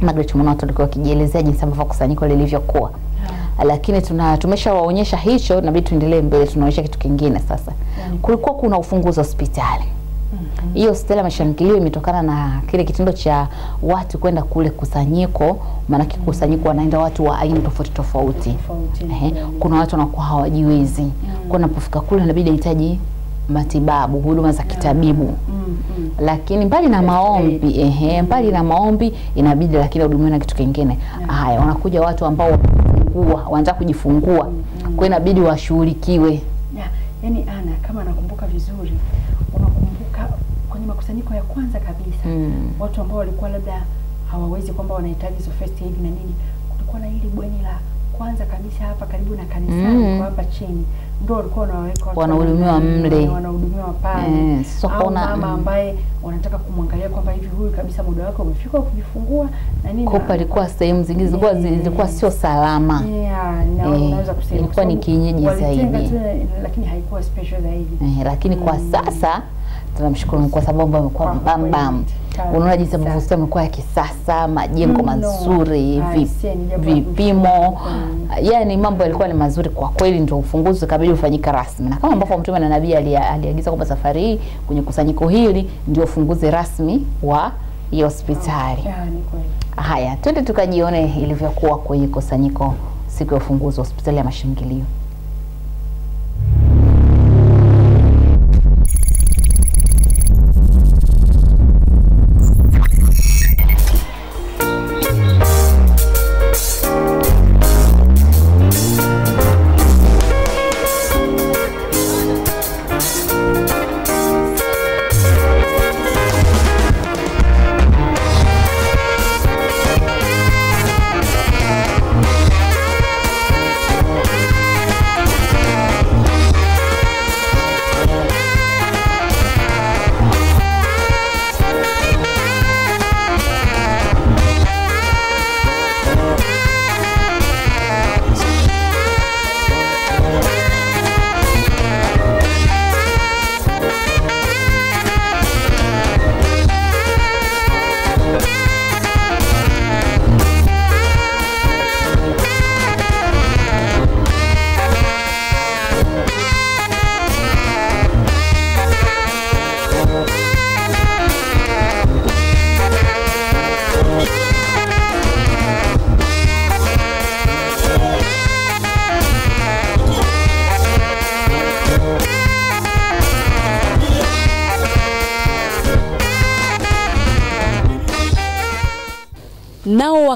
Margaret Munoto alikuwa akijielezea jinsi ambavyo kusanyiko lilivyokuwa Yeah. lakini tuna tumeshawaonyesha hicho, nabidi tuendelee mbele, tunaonyesha kitu kingine sasa. Yeah. Kulikuwa kuna ufunguzi hospitali hiyo hospitali ya mashangilio imetokana na kile kitendo cha watu kwenda kule kusanyiko, maanake kusanyiko wanaenda watu wa aina tofauti tofauti. Ehe, kuna watu wanakuwa hawajiwezi, kwa napofika kule inabidi ahitaji matibabu, huduma za kitabibu. Lakini mbali na maombi ehe, mbali na maombi inabidi lakini ahudumiwe na kitu kingine. Haya, wanakuja watu ambao wamefungua, wanataka kujifungua, kwa inabidi washughulikiwe. Ya, yani ana kama nakumbuka vizuri, kwenye makusanyiko ya kwanza kabisa Mm. watu ambao walikuwa labda hawawezi kwamba wanahitaji hizo first aid na nini, kulikuwa na hili bweni la kwanza kabisa hapa karibu na kanisani Mm. kwa hapa chini, ndio walikuwa wanaweka watu Wanahudumiwa mle. wanahudumiwa pale yes. so au kuna- mama ambaye wanataka kumwangalia kwamba hivi huyu kabisa muda wake umefika kujifungua na nini, Kwa ilikuwa sehemu zingine zilikuwa zilikuwa sio salama. Yeah, na Eh, unaweza kusema ilikuwa ni kienyeji zaidi. lakini haikuwa special zaidi. Eh, lakini mm. kwa sasa tunamshukuru kwa sababu amekuwa bam bam. Unaona jinsi ambavyo hospitali imekuwa ya kisasa, majengo mazuri, I vi- see, ni jambo la vipimo, yani mambo yalikuwa ni mazuri kwa kweli, ndio ufunguzi ukabidi ufanyike rasmi, na kama ambavyo Mtume na Nabii aliagiza kwamba safari hii kwenye kusanyiko hili ndio ufunguzi rasmi wa hiyo hospitali. Haya, twende tukajione ilivyokuwa kwenye kusanyiko siku ya ufunguzi wa hospitali ya Mashingilio.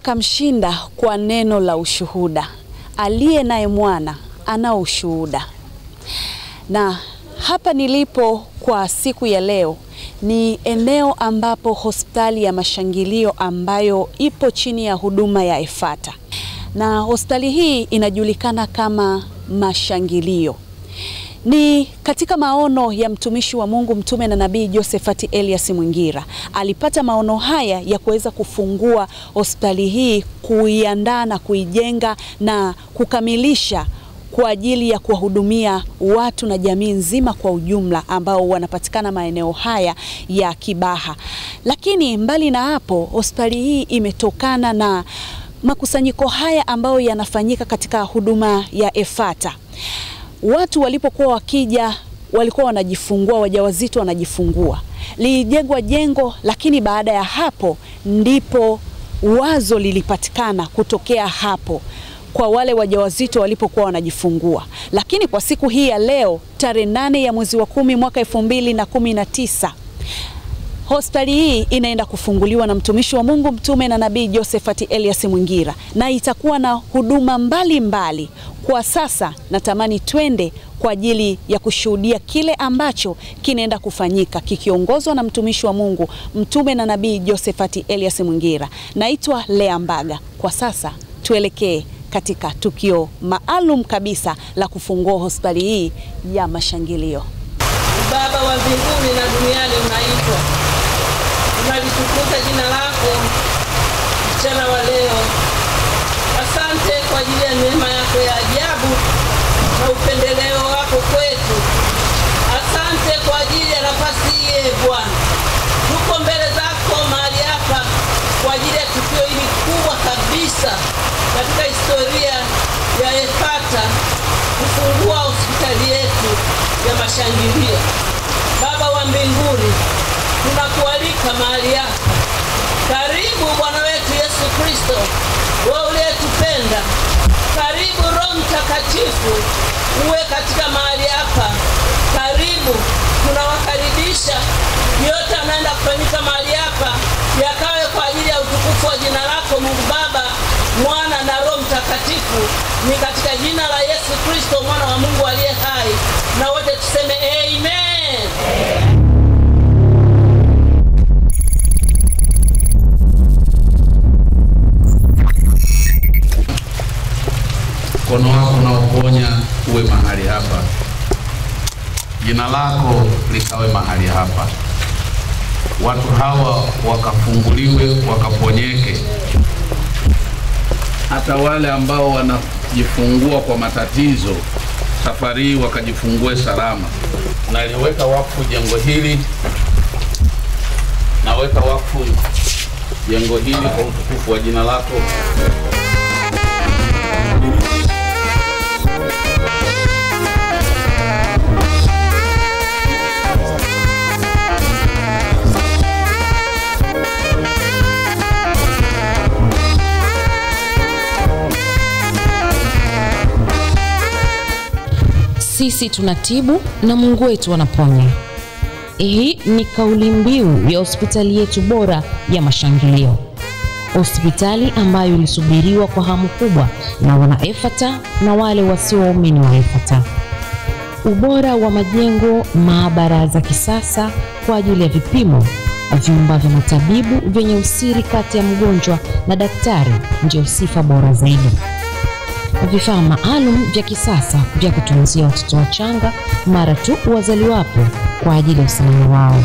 Nao wakamshinda kwa neno la ushuhuda. Aliye naye mwana anao ushuhuda. Na hapa nilipo kwa siku ya leo ni eneo ambapo hospitali ya Mashangilio ambayo ipo chini ya huduma ya Efata, na hospitali hii inajulikana kama Mashangilio. Ni katika maono ya mtumishi wa Mungu mtume na nabii Josephat Elias Mwingira. Alipata maono haya ya kuweza kufungua hospitali hii, kuiandaa na kuijenga na kukamilisha kwa ajili ya kuwahudumia watu na jamii nzima kwa ujumla ambao wanapatikana maeneo haya ya Kibaha. Lakini mbali na hapo, hospitali hii imetokana na makusanyiko haya ambayo yanafanyika katika huduma ya Efata. Watu walipokuwa wakija walikuwa wanajifungua, wajawazito wanajifungua, lilijengwa jengo, lakini baada ya hapo ndipo wazo lilipatikana kutokea hapo kwa wale wajawazito walipokuwa wanajifungua. Lakini kwa siku hii ya leo tarehe nane ya mwezi wa kumi mwaka elfu mbili na kumi na tisa hospitali hii inaenda kufunguliwa na mtumishi wa Mungu mtume na nabii Josephat Elias Mwingira, na itakuwa na huduma mbalimbali mbali. Kwa sasa natamani twende kwa ajili ya kushuhudia kile ambacho kinaenda kufanyika kikiongozwa na mtumishi wa Mungu mtume na nabii Josephat Elias Mwingira. Naitwa Lea Mbaga. Kwa sasa tuelekee katika tukio maalum kabisa la kufungua hospitali hii ya Mashangilio. Baba wa mbinguni na duniani unaitwa, tunalitukuza jina lako mchana wa leo. Asante kwa ajili ya neema yako ya ajabu na upendeleo wako kwetu. Asante kwa ajili ya nafasi hii ee Bwana, tuko mbele zako mahali hapa kwa ajili ya tukio hili kubwa kabisa katika historia ya Efata kufungua hospitali yetu ya Mashangilio. Baba wa mbinguni, tunakualika mahali hapa. Karibu Bwana wetu Yesu Kristo, wewe uliyetupenda. Karibu Roho Mtakatifu, uwe katika mahali hapa. Karibu, tunawakaribisha. Yote anaenda kufanyika mahali hapa yakawe kwa utukufu wa jina lako Mungu Baba, Mwana na Roho Mtakatifu. Ni katika jina la Yesu Kristo mwana wa Mungu aliye hai, na wote tuseme amen. mkono wako unaoponya uwe mahali hapa, jina lako likawe mahali hapa, watu hawa wakafunguliwe, wakaponyeke, hata wale ambao wanajifungua kwa matatizo, safari hii wakajifungue salama. Naliweka wakfu jengo hili, naweka wakfu jengo hili kwa utukufu wa jina lako. Sisi tunatibu na Mungu wetu anaponya. Hii ni kauli mbiu ya hospitali yetu bora ya Mashangilio, hospitali ambayo ilisubiriwa kwa hamu kubwa na wana Efata na wale wasio waumini wa Efata. Ubora wa majengo, maabara za kisasa kwa ajili ya vipimo, vyumba vya matabibu vyenye usiri kati ya mgonjwa na daktari ndio sifa bora zaidi vifaa maalum vya kisasa vya kutunzia watoto wachanga mara tu wazaliwapo kwa ajili ya usalama wao.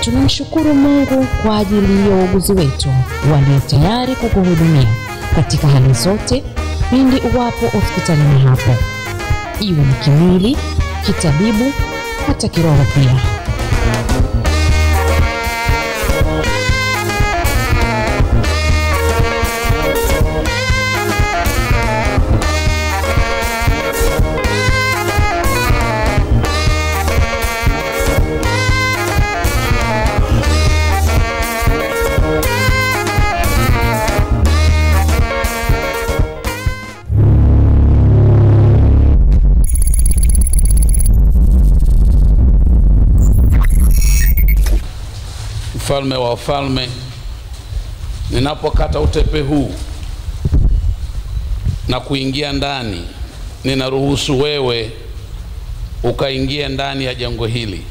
Tunamshukuru Mungu kwa ajili ya wauguzi wetu walio tayari kukuhudumia katika hali zote pindi uwapo hospitalini hapo, iwe ni kimwili, kitabibu, hata kiroho pia. Mfalme wa wafalme, ninapokata utepe huu na kuingia ndani, ninaruhusu wewe ukaingie ndani ya jengo hili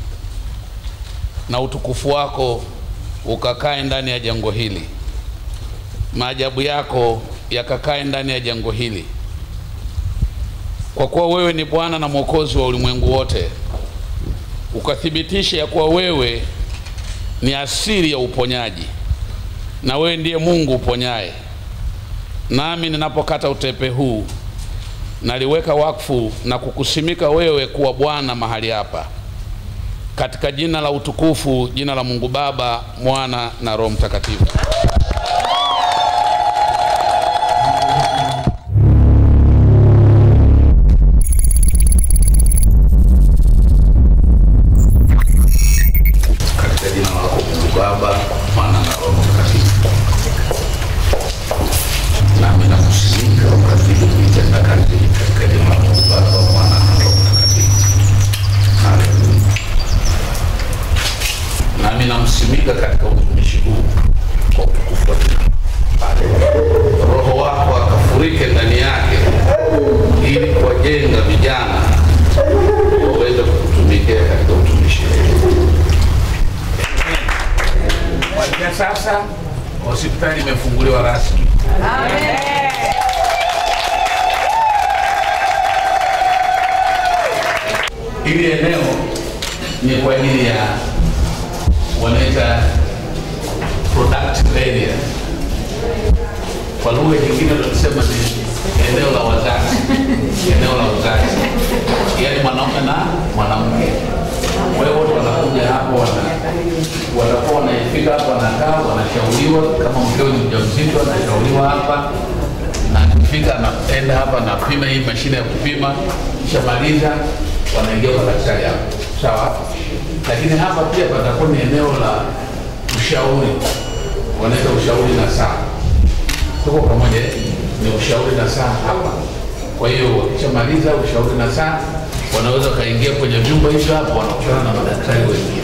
na utukufu wako ukakae ndani ya jengo hili, maajabu yako yakakae ndani ya jengo hili, kwa kuwa wewe ni Bwana na Mwokozi wa ulimwengu wote, ukathibitisha ya kuwa wewe ni asili ya uponyaji na wewe ndiye Mungu uponyaye. Nami ninapokata utepe huu naliweka wakfu na kukusimika wewe kuwa Bwana mahali hapa, katika jina la utukufu, jina la Mungu Baba, Mwana na Roho Mtakatifu. Hospitali imefunguliwa rasmi. Amen. Hili eneo ni kwa ajili ya wanaita productive area, kwa lugha nyingine tunasema ni eneo la wazazi, eneo la uzazi, yaani mwanaume na mwanamke. Kwa hiyo wote wanakuja hapo, wana watakuwa wanaifika hapa, wanakaa, wanashauriwa. Kama mkeo ni mjamzito, anashauriwa hapa, na akifika anaenda hapa, anapima hii mashine ya kupima, kishamaliza wanaingia kwa daktari hapo, sawa. lakini hapa pia patakuwa ni eneo la ushauri, wanaita ushauri na saa. Tuko pamoja, eh? ni ushauri na saa hapa. Kwa hiyo wakishamaliza ushauri na saa, wanaweza wakaingia kwenye vyumba hivyo hapo, wanakutana na madaktari wengine.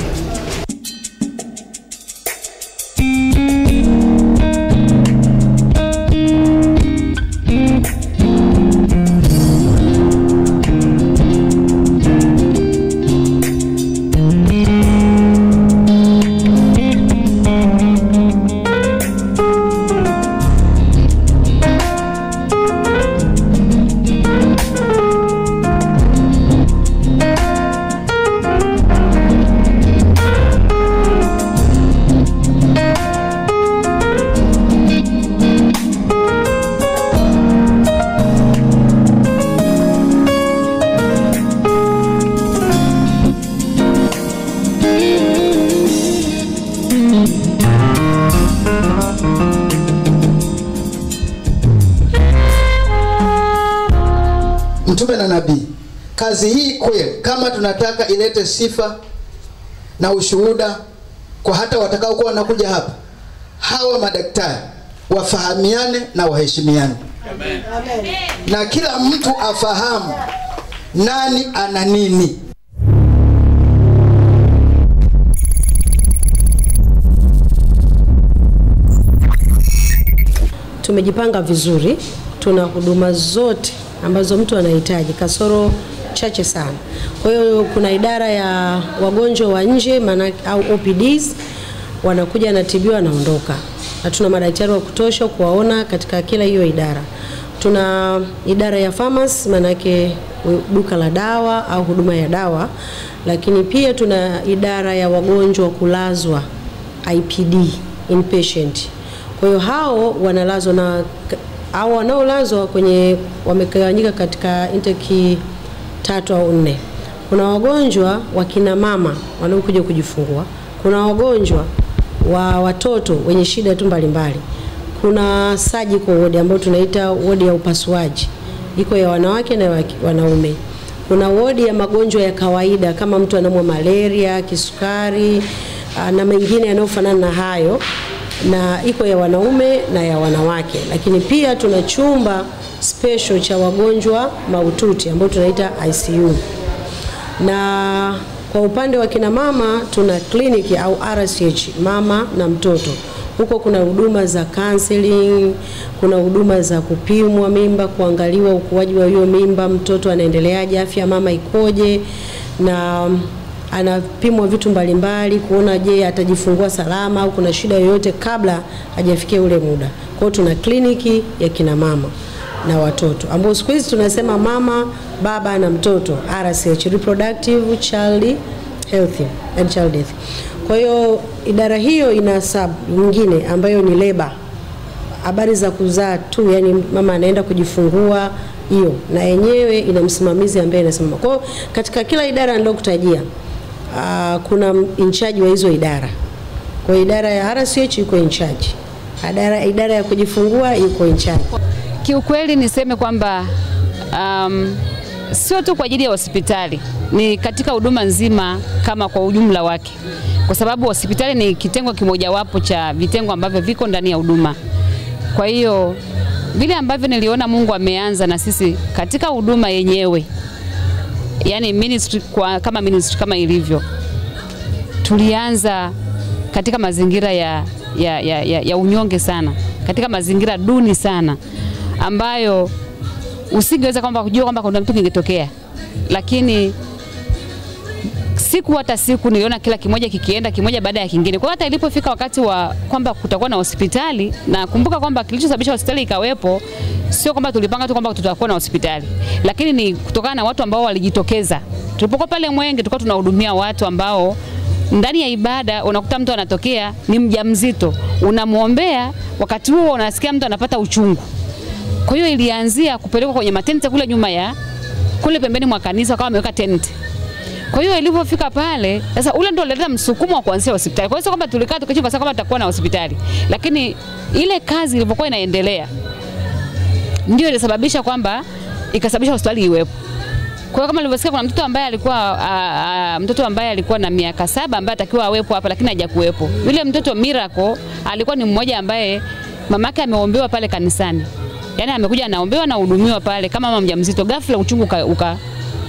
Kama tunataka ilete sifa na ushuhuda kwa hata watakaokuwa wanakuja hapa, hawa madaktari wafahamiane na waheshimiane, na kila mtu afahamu nani ana nini. Tumejipanga vizuri, tuna huduma zote ambazo mtu anahitaji, kasoro chache sana. Kwa hiyo kuna idara ya wagonjwa wa nje maana au OPDs wanakuja anatibiwa wanaondoka, na tuna madaktari wa kutosha kuwaona katika kila hiyo idara. Tuna idara ya pharmacy, maanake duka la dawa au huduma ya dawa, lakini pia tuna idara ya wagonjwa wa kulazwa IPD, inpatient. Kwa hiyo hao wanalazwa na au wanaolazwa kwenye wamegawanyika katika intake tatu au nne. Kuna wagonjwa wa kina mama wanaokuja kujifungua, kuna wagonjwa wa watoto wenye shida tu mbalimbali, kuna surgical ward ambayo tunaita wodi ya upasuaji, iko ya wanawake na wanaume. Kuna wodi ya magonjwa ya kawaida kama mtu anaumwa malaria, kisukari ah, na mengine yanayofanana na hayo. Na iko ya wanaume na ya wanawake, lakini pia tuna chumba special cha wagonjwa mahututi ambayo tunaita ICU. Na kwa upande wa kina mama tuna kliniki au RCH mama na mtoto. Huko kuna huduma za counseling, kuna huduma za kupimwa mimba, kuangaliwa ukuaji wa hiyo mimba, mtoto anaendeleaje, afya mama ikoje, na anapimwa vitu mbalimbali kuona je atajifungua salama au kuna shida yoyote kabla hajafikia ule muda. Kwa hiyo tuna kliniki ya kina mama na watoto ambao siku hizi tunasema mama, baba na mtoto RCH, reproductive child health and child health. Kwa hiyo idara hiyo ina sub nyingine ambayo ni leba, habari za kuzaa tu, yani mama anaenda kujifungua hiyo, na yenyewe ina msimamizi ambaye anasimama. Kwa hiyo katika kila idara nilokutajia uh, kuna incharge wa hizo idara. Kwa idara ya RCH iko incharge, idara, idara ya kujifungua iko incharge. Kiukweli niseme kwamba um, sio tu kwa ajili ya hospitali, ni katika huduma nzima kama kwa ujumla wake, kwa sababu hospitali ni kitengo kimojawapo cha vitengo ambavyo viko ndani ya huduma. Kwa hiyo vile ambavyo niliona Mungu ameanza na sisi katika huduma yenyewe, yani ministry kwa, kama ministry kama ilivyo, tulianza katika mazingira ya, ya, ya, ya, ya unyonge sana, katika mazingira duni sana ambayo usingeweza kwamba kujua kwamba kuna mtu kingetokea, lakini siku hata siku niliona kila kimoja kikienda kimoja baada ya kingine. Kwa hata ilipofika wakati wa kwamba kutakuwa na hospitali, na kumbuka kwamba kilichosababisha hospitali ikawepo sio kwamba tulipanga tu kwamba tutakuwa na hospitali, lakini ni kutokana na watu ambao walijitokeza. Tulipokuwa pale Mwenge, tulikuwa tunahudumia watu ambao ndani ya ibada unakuta mtu anatokea ni mjamzito, unamwombea, wakati huo unasikia mtu anapata uchungu. Kwa hiyo ilianzia kupelekwa kwenye matente kule nyuma ya kule pembeni mwa kanisa, kama wameweka tenti. Kwa hiyo ilipofika pale sasa, ule ndio ulileta msukumo wa kuanzisha hospitali. Kwa hiyo sio kwamba tulikaa tukachimba kama tutakuwa na hospitali, lakini ile kazi ilipokuwa inaendelea ndio ilisababisha kwamba ikasababisha hospitali iwepo. Kwa kama ulivyosikia, kuna mtoto ambaye alikuwa a, a, mtoto ambaye alikuwa na miaka saba ambaye atakiwa awepo hapa, lakini hajakuwepo. Yule mtoto Miracle alikuwa ni mmoja ambaye mamake ameombewa pale kanisani, yaani amekuja anaombewa na hudumiwa pale kama mama mjamzito, ghafla uchungu uka, uka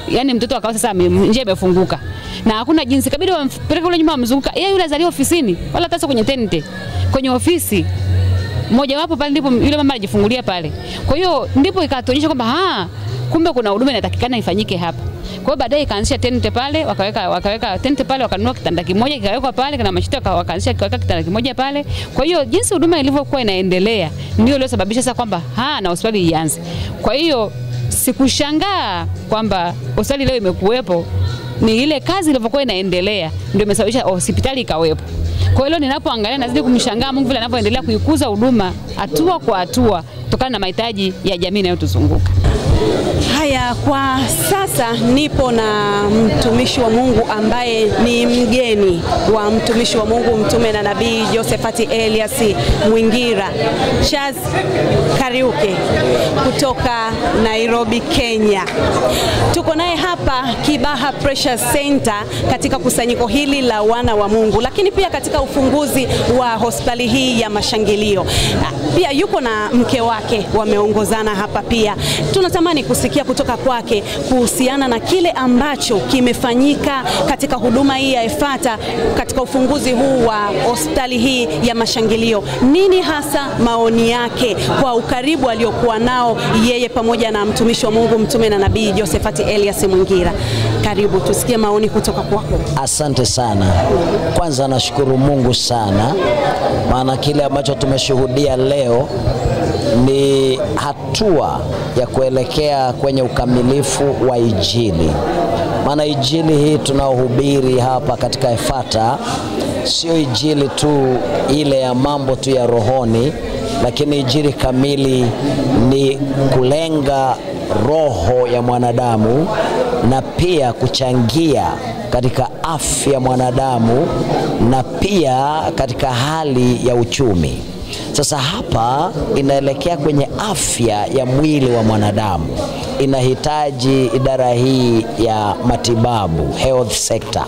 yani mtoto akawa sasa njia imefunguka na hakuna jinsi, kabidi wampeleke yule nyuma, wamzunguka yeye. Yule azaliwa ofisini, wala hata kwenye tente, kwenye ofisi mojawapo pale ndipo yule mama alijifungulia pale. Kwa hiyo ndipo ikatuonyesha kwamba ah, kumbe kuna huduma inatakikana ifanyike hapa. Kwa hiyo baadaye ikaanzisha tente pale, wakaweka wakaweka tente pale, wakanunua kitanda kimoja kikawekwa pale, kuna mashito waka- wakaanzisha kikaweka kitanda kimoja pale. Kwa hiyo jinsi huduma ilivyokuwa inaendelea ndio iliyosababisha sasa kwamba ha na hospitali ianze. Kwa hiyo sikushangaa kwamba hospitali leo imekuwepo, ni ile kazi ilivyokuwa inaendelea ndio imesababisha hospitali ikawepo. Kwa hiyo ninapoangalia nazidi kumshangaa Mungu vile anavyoendelea kuikuza huduma hatua kwa hatua kutokana na mahitaji ya jamii inayotuzunguka. Haya, kwa sasa nipo na mtumishi wa Mungu ambaye ni mgeni wa mtumishi wa Mungu mtume na nabii josephati Elias Mwingira Charles Kariuke kutoka Nairobi, Kenya. Tuko naye hapa Kibaha Precious Center katika kusanyiko hili la wana wa Mungu, lakini pia katika ufunguzi wa hospitali hii ya Mashangilio. Pia yupo na mke wake, wameongozana hapa pia. Tunatamani kusikia kutoka kwake kuhusiana na kile ambacho kimefanyika katika huduma hii ya Efata katika ufunguzi huu wa hospitali hii ya Mashangilio. Nini hasa maoni yake kwa ukaribu aliokuwa nao yeye pamoja na mtumishi wa Mungu mtume na nabii Josephat Elias Mwingira. Karibu tusikie maoni kutoka kwako. Asante sana. Kwanza nashukuru Mungu sana, maana kile ambacho tumeshuhudia leo ni hatua ya kuelekea kwenye ukamilifu wa Injili. Maana Injili hii tunaohubiri hapa katika Efata sio Injili tu ile ya mambo tu ya rohoni, lakini Injili kamili ni kulenga roho ya mwanadamu na pia kuchangia katika afya mwanadamu na pia katika hali ya uchumi. Sasa hapa inaelekea kwenye afya ya mwili wa mwanadamu, inahitaji idara hii ya matibabu, health sector,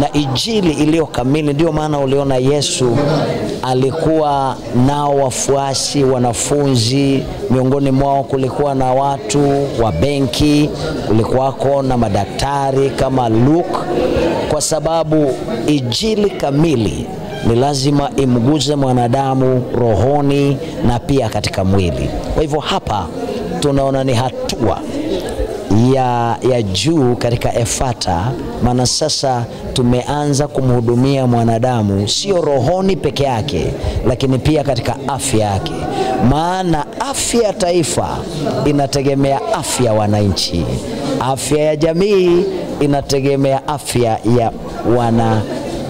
na injili iliyo kamili. Ndio maana uliona Yesu alikuwa nao wafuasi, wanafunzi, miongoni mwao kulikuwa na watu wa benki, kulikuwako na madaktari kama Luke, kwa sababu injili kamili ni lazima imguze mwanadamu rohoni na pia katika mwili. Kwa hivyo hapa tunaona ni hatua ya, ya juu katika Efata, maana sasa tumeanza kumhudumia mwanadamu sio rohoni peke yake, lakini pia katika afya yake, maana afya ya taifa inategemea afya ya wananchi, afya ya jamii inategemea afya ya wana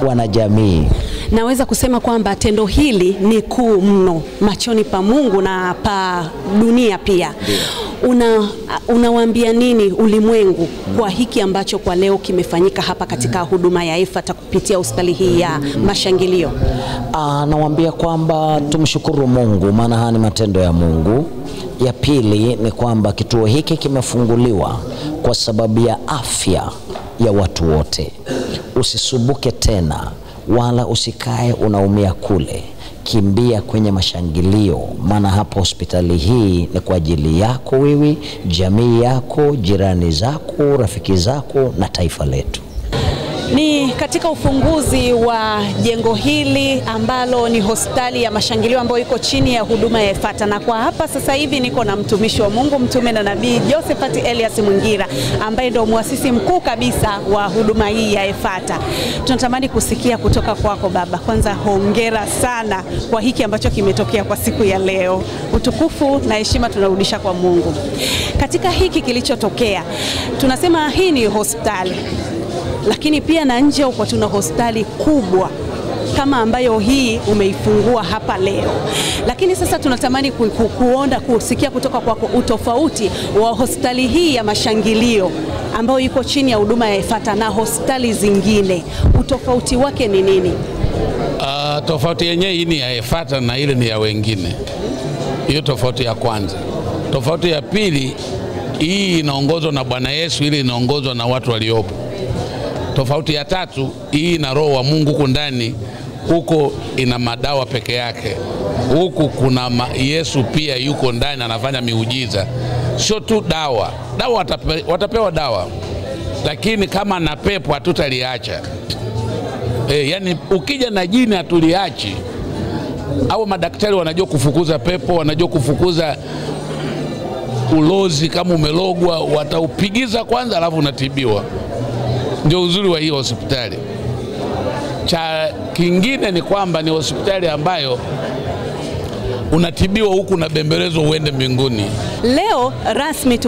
wanajamii. Naweza kusema kwamba tendo hili ni kuu mno machoni pa Mungu na pa dunia pia. Una unawaambia nini ulimwengu kwa hiki ambacho kwa leo kimefanyika hapa katika huduma ya Efata kupitia hospitali hii ya Mashangilio? Ah, nawaambia kwamba tumshukuru Mungu, maana haya ni matendo ya Mungu. Ya pili ni kwamba kituo hiki kimefunguliwa kwa sababu ya afya ya watu wote. Usisubuke tena wala usikae unaumia kule, kimbia kwenye mashangilio, maana hapa hospitali hii ni kwa ajili yako wewe, jamii yako, jirani zako, rafiki zako na taifa letu. Katika ufunguzi wa jengo hili ambalo ni hospitali ya Mashangilio ambayo iko chini ya huduma ya Efata, na kwa hapa sasa hivi niko na mtumishi wa Mungu mtume na nabii Josephat Elias Mwingira ambaye ndio mwasisi mkuu kabisa wa huduma hii ya Efata. Tunatamani kusikia kutoka kwako baba. Kwanza hongera sana kwa hiki ambacho kimetokea kwa siku ya leo. Utukufu na heshima tunarudisha kwa Mungu. Katika hiki kilichotokea, tunasema hii ni hospitali lakini pia na nje huko tuna hostali kubwa kama ambayo hii umeifungua hapa leo, lakini sasa tunatamani ku, ku, kuona kusikia kutoka kwako utofauti wa hospitali hii ya Mashangilio ambayo iko chini ya huduma ya Efata na hospitali zingine, utofauti wake ni nini? Uh, tofauti yenyewe hii ni ya Efata na ile ni ya wengine. Hiyo tofauti ya kwanza. Tofauti ya pili, hii inaongozwa na Bwana Yesu, ili inaongozwa na watu waliopo. Tofauti ya tatu, hii na roho wa Mungu huko ndani, huko ina madawa peke yake, huku kuna ma, Yesu pia yuko ndani anafanya miujiza, sio tu dawa. Dawa watape, watapewa dawa, lakini kama na pepo hatutaliacha. E, yani ukija na jini hatuliachi. Au madaktari wanajua kufukuza pepo, wanajua kufukuza ulozi. Kama umelogwa wataupigiza kwanza, alafu unatibiwa. Ndio uzuri wa hii hospitali. Cha kingine ni kwamba ni hospitali ambayo unatibiwa huku na bembelezo uende mbinguni. Leo rasmi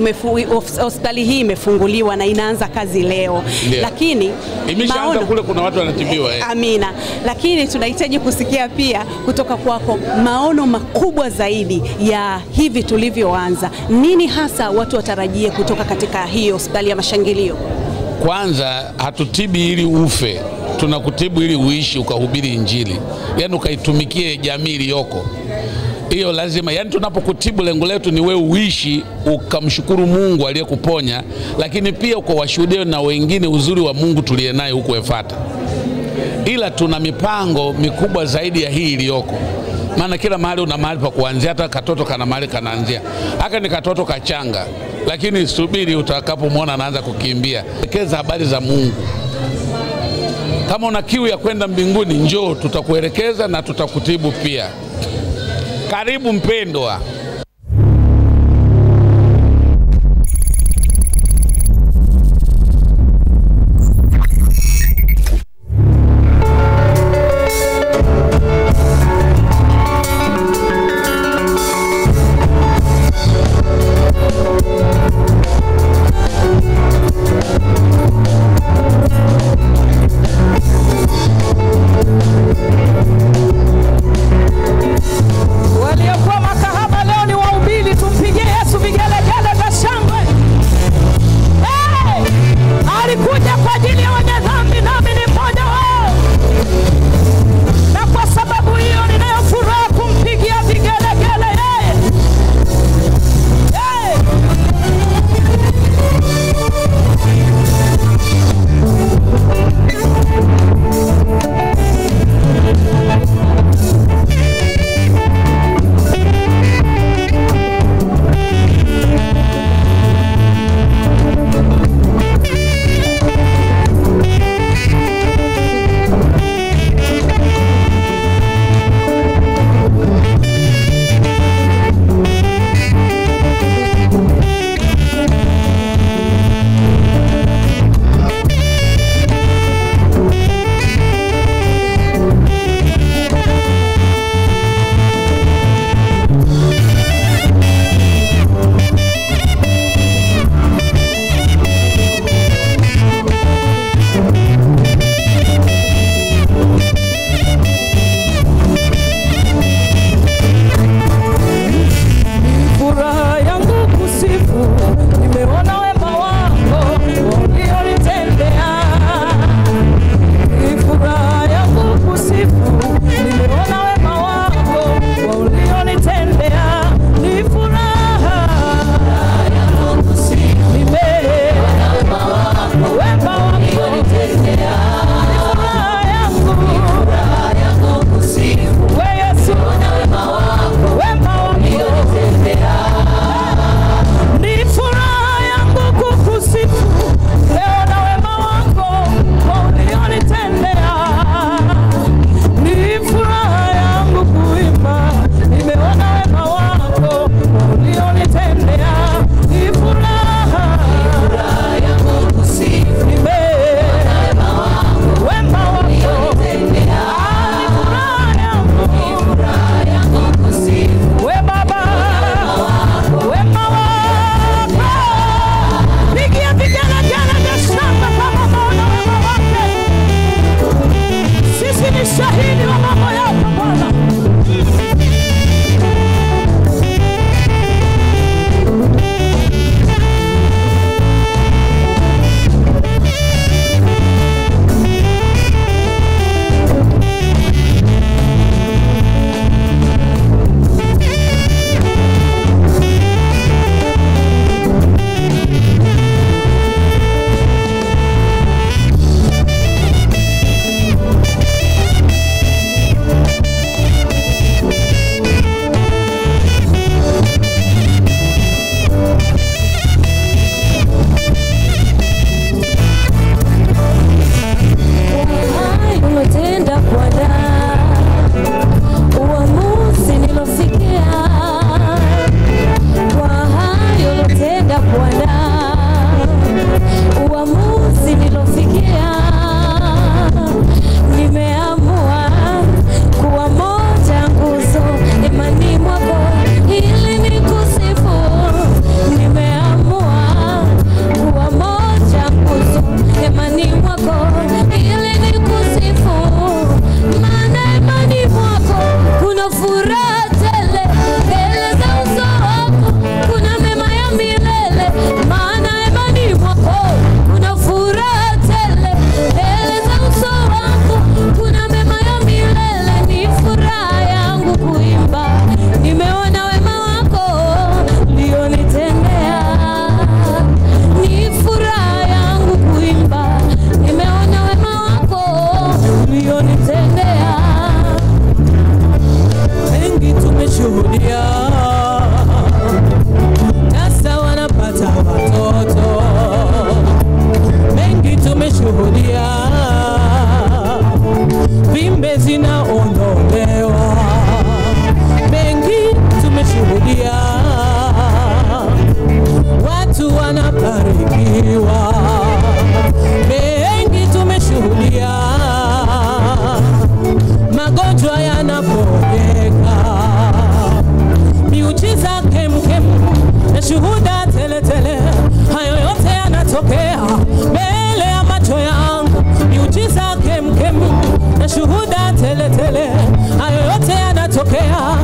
hospitali hii imefunguliwa na inaanza kazi leo, Ndio. lakini Imeshaanza kule, kuna watu wanatibiwa eh. Amina, lakini tunahitaji kusikia pia kutoka kwako maono makubwa zaidi ya hivi tulivyoanza. Nini hasa watu watarajie kutoka katika hii hospitali ya Mashangilio? Kwanza hatutibi ili ufe, tunakutibu ili uishi ukahubiri Injili, yani ukaitumikie jamii iliyoko. Hiyo lazima, yani tunapokutibu lengo letu ni wewe uishi ukamshukuru Mungu aliyekuponya, lakini pia ukawashuhudia na wengine uzuri wa Mungu tuliye naye huku Efata. Ila tuna mipango mikubwa zaidi ya hii iliyoko, maana kila mahali una mahali pa kuanzia, hata katoto kana mahali kanaanzia. Haka ni katoto kachanga, lakini subiri utakapomwona anaanza kukimbia. Elekeza habari za Mungu. Kama una kiu ya kwenda mbinguni, njoo, tutakuelekeza na tutakutibu pia. Karibu mpendwa. zinaondolewa. Mengi tumeshuhudia, watu wanabarikiwa. Mengi tumeshuhudia, magonjwa yanaponyeka, miujiza kemkem na shuhuda teletele, hayo yote yanatokea mbele ya macho yangu, miujiza kemkem. mashuhuda tele tele, hayo yote yanatokea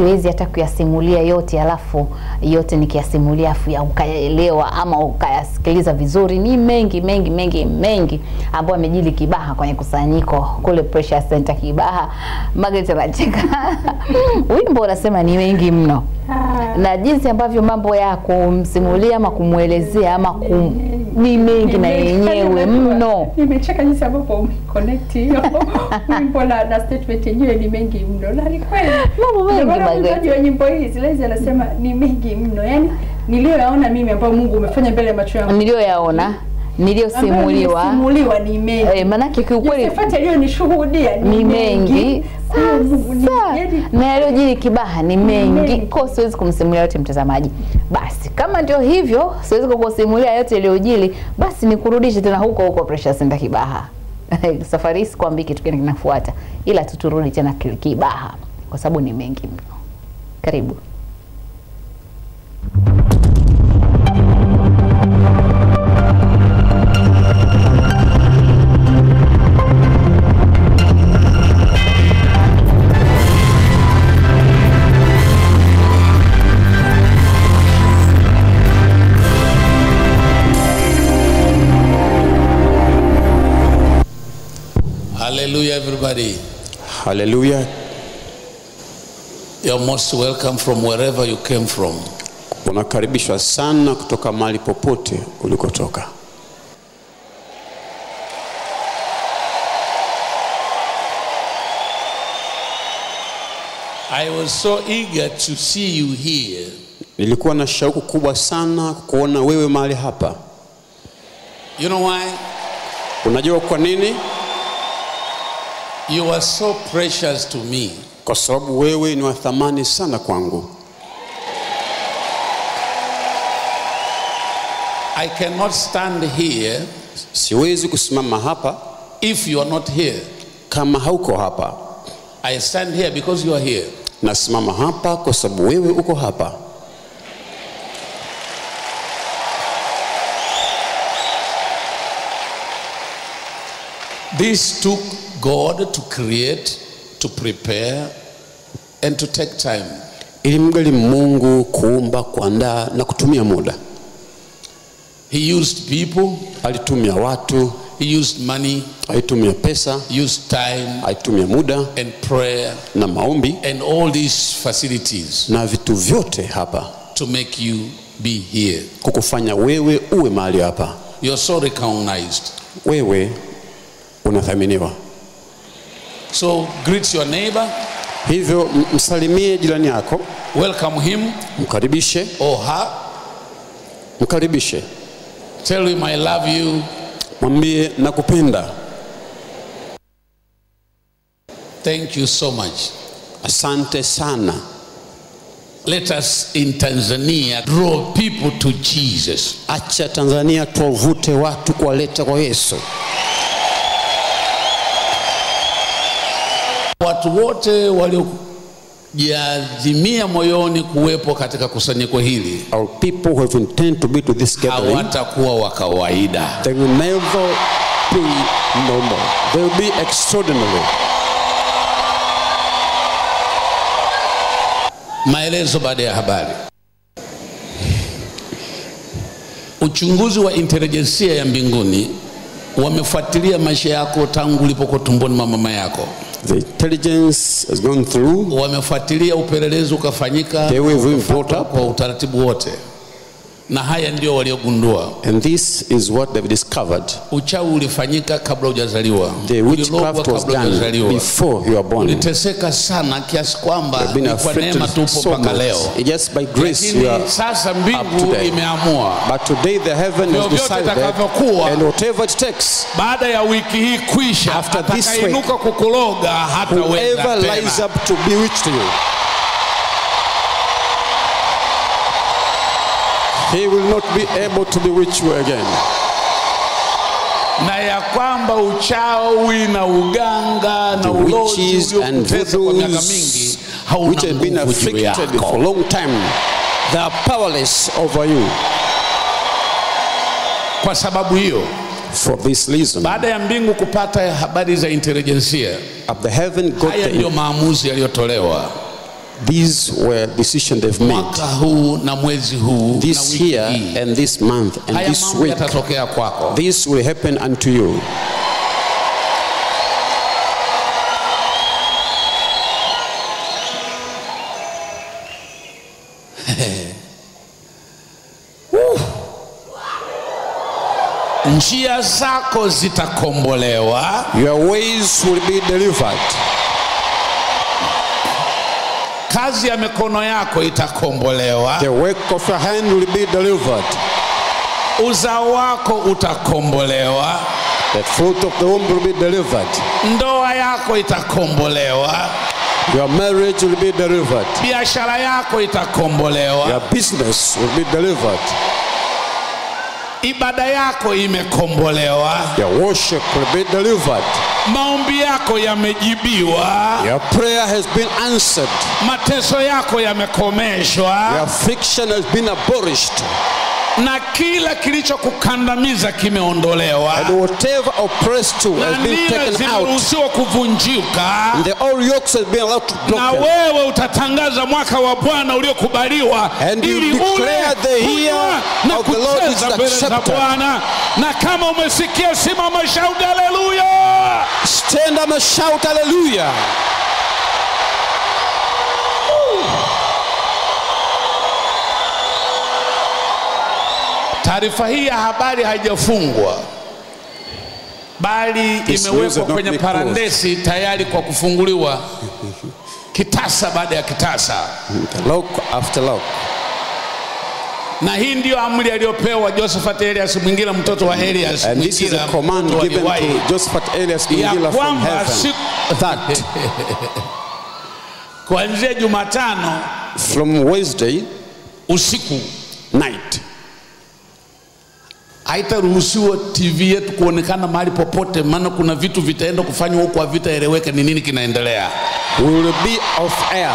siwezi hata kuyasimulia yote alafu yote nikiyasimulia afu ya ukaelewa ama ukayasikiliza vizuri. Ni mengi mengi mengi mengi ambayo amejili kibaha kwenye kusanyiko kule Precious Center kibaha. Margaret anacheka wimbo unasema ni wengi mno. Na jinsi ambavyo mambo ya kumsimulia ama kumwelezea ama kum, ni mengi na yenyewe mno. Nimecheka jinsi ambavyo umeconnect hiyo wimbo na, na statement yenyewe ni mengi mno, na ni kweli. Mambo mengi. Mwimbaji wa nyimbo anasema ni mengi mno, yani niliyoyaona mimi ambayo Mungu umefanya mbele ya macho yangu. Niliyoyaona niliyosimuliwa. Simuliwa ni mengi. Eh, manake kiukweli Yosefati aliyonishuhudia ni mengi. Kwa hiyo Mungu ni- sasa yani- na yaliyojiri kibaha ni mengi. ko siwezi kumsimulia yote mtazamaji. Basi kama ndio hivyo siwezi kukusimulia yote yaliyojiri basi nikurudishe tena huko huko Precious Nda kibaha. Safari hii sikwambii kitu kinafuata ila tuturudi tena kibaha kwa sababu ni mengi mno karibu Hallelujah, everybody. Haleluya. You're most welcome from wherever you came from. Unakaribishwa sana kutoka mahali popote ulikotoka. I was so eager to see you here Nilikuwa na shauku kubwa sana kuona wewe mahali hapa. You know why? Unajua kwa nini? You are so precious to me. Kwa sababu wewe ni wa thamani sana kwangu. I cannot stand here Siwezi kusimama hapa if you are not here. kama hauko hapa. I stand here because you are here. Nasimama hapa kwa sababu wewe uko hapa. This took God to create, to prepare, and to take time. Ilimgharimu Mungu kuumba, kuandaa na kutumia muda. He used people, Alitumia watu, he used money, alitumia pesa, used time, alitumia muda and prayer, na maombi and all these facilities na vitu vyote hapa to make you be here. kukufanya wewe uwe mahali hapa. You're so recognized. Wewe unathaminiwa. So greet your neighbor, hivyo msalimie jirani yako. Welcome him. Mkaribishe. Or her. Mkaribishe. Tell him i love you. Mwambie nakupenda. Thank you so much. Asante sana. Let us in tanzania draw people to jesus. Acha tanzania tuwavute watu kuwaleta kwa yesu watu wote waliojiazimia moyoni kuwepo katika kusanyiko hili our people who have intent to be to this gathering hawatakuwa wa kawaida. They will never be normal they will be extraordinary. Maelezo baada ya habari. Uchunguzi wa intelijensia ya mbinguni wamefuatilia maisha yako tangu ulipokuwa tumboni mwa mama yako the intelligence has gone through. Wamefuatilia upelelezi ukafanyika They were brought up. kwa utaratibu wote na haya ndio waliogundua. And this is what they've discovered. Uchawi ulifanyika kabla hujazaliwa. The witchcraft was done before you were born. Uliteseka sana kiasi kwamba ni kwa neema tupo so mpaka leo. Just by grace you are sasa mbingu imeamua. But today the heaven has decided and whatever it takes baada ya wiki hii kuisha After this week, kukuloga hataweza whoever tena. lies up to bewitch you he will not be able to bewitch you again. Na ya kwamba uchawi na uganga na ulozi witches and uliokutesa kwa miaka mingi hauna which have been nguvu juu for a yako. long time they are powerless over you. Kwa sababu hiyo for this reason baada ya mbingu kupata habari za intelijensia of the heaven got haya the ndiyo maamuzi yaliyotolewa these were decisions they've made. Mwaka huu na mwezi huu na this wiki year hii. and this month and haya this mambo week yatatokea kwako. this will happen unto you. Njia zako zitakombolewa. Your ways will be delivered kazi ya mikono yako itakombolewa. The work of your hand will be delivered. Uzao wako utakombolewa. The fruit of the womb will be delivered. Ndoa yako itakombolewa. Your marriage will be delivered. Biashara yako itakombolewa. Your business will be delivered ibada yako imekombolewa. Your worship will be delivered. Maombi yako yamejibiwa. Your prayer has been answered. Mateso yako yamekomeshwa. Your affliction has been abolished na kila kilichokukandamiza kimeondolewa. And whatever oppressed you has been taken out. zimeruhusiwa kuvunjika. And the all yokes has been allowed to na wewe utatangaza mwaka wa bwana uliokubaliwa And you declare the year na of the Lord is accepted. bwana. Na kama umesikia simama shout haleluya stand up and shout hallelujah taarifa hii ya habari haijafungwa bali imewekwa kwenye parandesi tayari kwa kufunguliwa. Kitasa baada ya kitasa. Lock after lock. Na hii ndiyo amri aliyopewa josephat elias mwingila mtoto wa elias and this is a command given to Josephat Elias Mwingila from heaven. that. Kuanzia jumatano from Wednesday usiku night haitaruhusiwa tv yetu kuonekana mahali popote maana kuna vitu vitaenda kufanywa huko havitaeleweka ni nini kinaendelea. We will be off air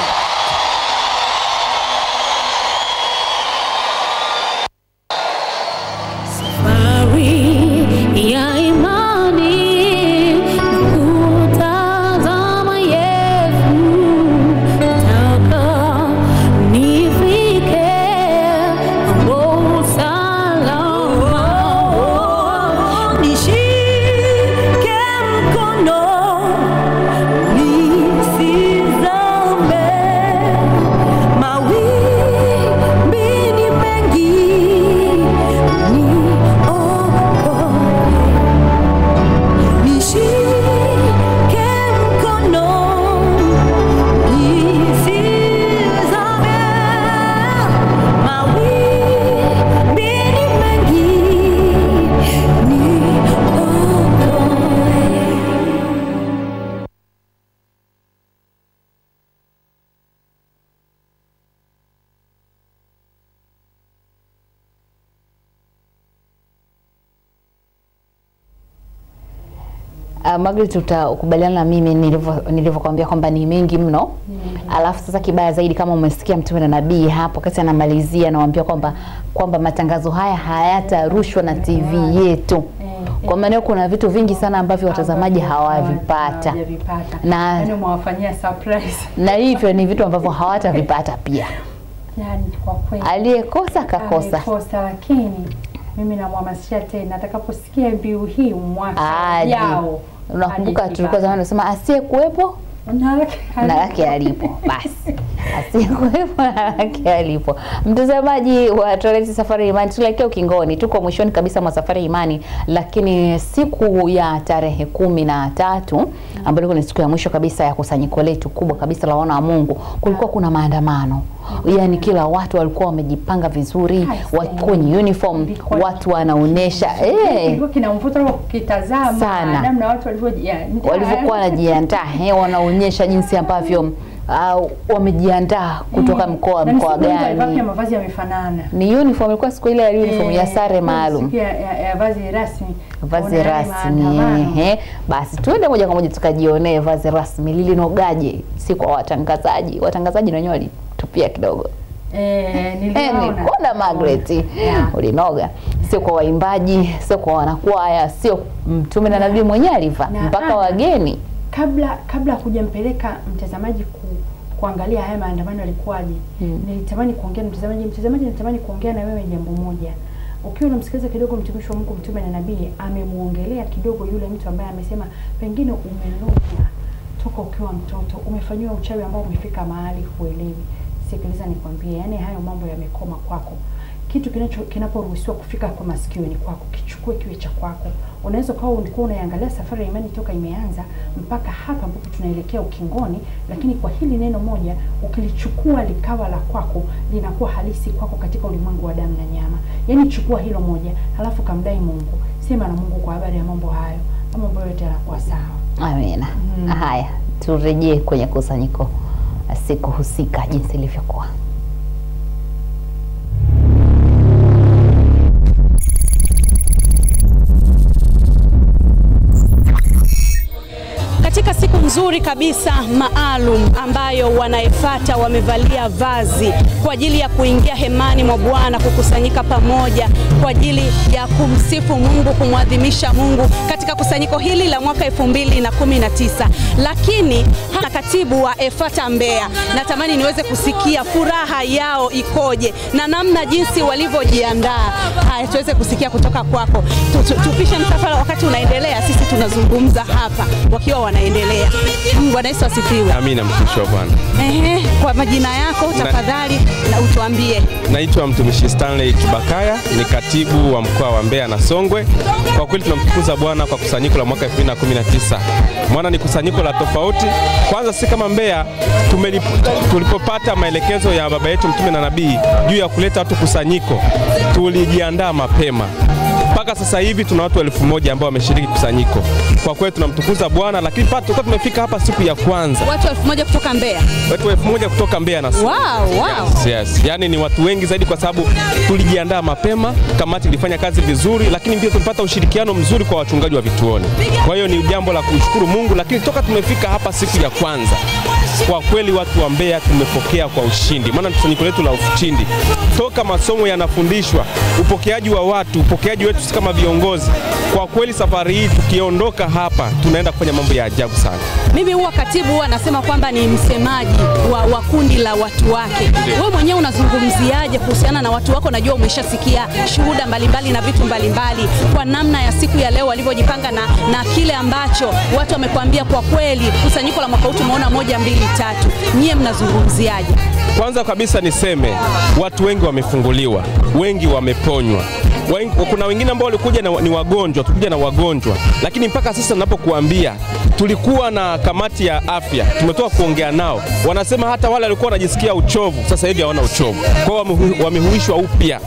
Uh, Margaret utakubaliana na mimi nilivyo- nilivyokuambia kwamba ni mengi mno. mm -hmm. Alafu sasa kibaya zaidi kama umesikia mtume na nabii hapo kati anamalizia anawaambia kwamba kwamba matangazo haya hayatarushwa na TV yetu. Kwa maana kuna vitu vingi sana ambavyo watazamaji hawavipata. Na- Yaani. Na hivyo ni vitu ambavyo hawatavipata pia. Yaani kwa kweli. Aliyekosa kakosa. Lakini mimi namhamasisha tena atakaposikia mbiu hii mwaka Aje. Unakumbuka tulikuwa zamani tunasema asiyekuwepo Na lake na lake alipo. Basi. Asiyekuwepo na lake alipo. Mtazamaji wa Toileti Safari Imani tuelekea ukingoni. Tuko mwishoni kabisa mwa safari Imani lakini siku ya tarehe kumi na tatu ambayo ilikuwa ni siku ya mwisho kabisa ya kusanyiko letu kubwa kabisa la wana wa Mungu kulikuwa kuna maandamano yaani kila watu walikuwa wamejipanga vizuri wako kwenye uniform watu wanaonesha eh, Sana. namna watu walivyokuwa wanajiandaa eh, wanaonyesha jinsi ambavyo uh, wamejiandaa kutoka mkoa mm. mkoa pia gani. mavazi yamefanana Ni uniform, ilikuwa siku ile ya uniform ya Eh, sare maalum ya vazi rasmi vazi rasmi. Ehe, basi tuende moja kwa moja tukajionee vazi rasmi lilinogaje, si kwa watangazaji. Watangazaji na wenyewe walitupia kidogo. Eh, Eh, niliona nikuona Margaret. Yeah. ulinoga, sio kwa waimbaji, sio kwa wanakwaya, sio mtume na nabii mwenyewe alivaa, mpaka ana- wageni. kabla kabla kujampeleka mtazamaji ku, kuangalia haya maandamano yalikuwaje? Mm. nilitamani kuongea mtazamaji. Mtazamaji natamani kuongea na wewe jambo moja. Ukiwa unamsikiliza kidogo mtumishi wa Mungu mtume na nabii amemuongelea kidogo yule mtu ambaye amesema pengine umelogwa toka ukiwa mtoto umefanyiwa uchawi ambao umefika mahali huelewi sikiliza nikwambie yani hayo mambo yamekoma kwako. Kitu kinacho kinaporuhusiwa kufika kwa masikio ni kwako kichukue kiwe cha kwako. Unaweza ukawa ulikuwa unaiangalia safari ya imani toka imeanza mpaka hapa ambapo tunaelekea ukingoni lakini kwa hili neno moja ukilichukua likawa la kwako linakuwa halisi kwako katika ulimwengu wa damu na nyama. Yani chukua hilo moja halafu kamdai mungu. Sema na mungu kwa habari ya mambo hayo. Mambo yote yanakuwa sawa. Amina. Haya, turejee kwenye kusanyiko siku husika jinsi ilivyokuwa. Katika siku nzuri kabisa maalum ambayo wanaefata wamevalia vazi kwa ajili ya kuingia hemani mwa Bwana, kukusanyika pamoja kwa ajili ya kumsifu Mungu, kumwadhimisha Mungu katika kusanyiko hili la mwaka 2019. Lakini na katibu wa EFATA Mbeya, natamani niweze kusikia furaha yao ikoje na namna jinsi walivyojiandaa. Haya, tuweze kusikia kutoka kwako. Tu- tu- Tupishe msafara wakati unaendelea, sisi tunazungumza hapa wakiwa wanaendelea. Mm, Bwana Yesu asifiwe. Amina, mtumishi wa Bwana. Ehe, kwa majina yako tafadhali na utuambie. Naitwa mtumishi Stanley Kibakaya, ni katibu wa mkoa wa Mbeya na Songwe. Kwa kweli tunamtukuza Bwana kwa kusanyiko la mwaka 2019. Maana ni kusanyiko la tofauti. Kwanza si kama Mbeya tulipopata maelekezo ya baba yetu mtume na nabii juu ya kuleta watu kusanyiko, tulijiandaa mapema mpaka sasa hivi tuna watu elfu moja ambao wameshiriki kusanyiko. Kwa kweli tunamtukuza Bwana, lakini pata tulikuwa tumefika hapa siku ya kwanza, Watu elfu moja kutoka Mbeya. watu elfu moja kutoka Mbeya na. Wow, wow. Yes, yes. Yani ni watu wengi zaidi kwa sababu tulijiandaa mapema, kamati ilifanya kazi vizuri, lakini pia tulipata ushirikiano mzuri kwa wachungaji wa vituoni. Kwa hiyo ni jambo la kumshukuru Mungu, lakini toka tumefika hapa siku ya kwanza, kwa kweli watu wa Mbeya tumepokea kwa ushindi, maana kusanyiko letu la ushindi. Toka masomo yanafundishwa, upokeaji wa watu, upokeaji wetu kama viongozi, kwa kweli safari hii tukiondoka hapa tunaenda kufanya mambo ya ajabu sana. Mimi huwa katibu huwa anasema kwamba ni msemaji wa, wa kundi la watu wake. Wewe mwenyewe unazungumziaje kuhusiana na watu wako? Najua umeshasikia shuhuda mbalimbali na vitu mbalimbali kwa namna ya siku ya leo walivyojipanga na, na kile ambacho watu wamekwambia. Kwa kweli kusanyiko la mwaka huu tumeona moja, mbili, tatu. Nyie mnazungumziaje? Kwanza kabisa niseme watu wengi wamefunguliwa, wengi wameponywa. Wengi, kuna wengine ambao walikuja ni wagonjwa, tukuja na wagonjwa, lakini mpaka sasa ninapokuambia tulikuwa na kamati ya afya, tumetoka kuongea nao, wanasema hata wale walikuwa wanajisikia uchovu sasa hivi hawana uchovu, kwa wamehuishwa upya.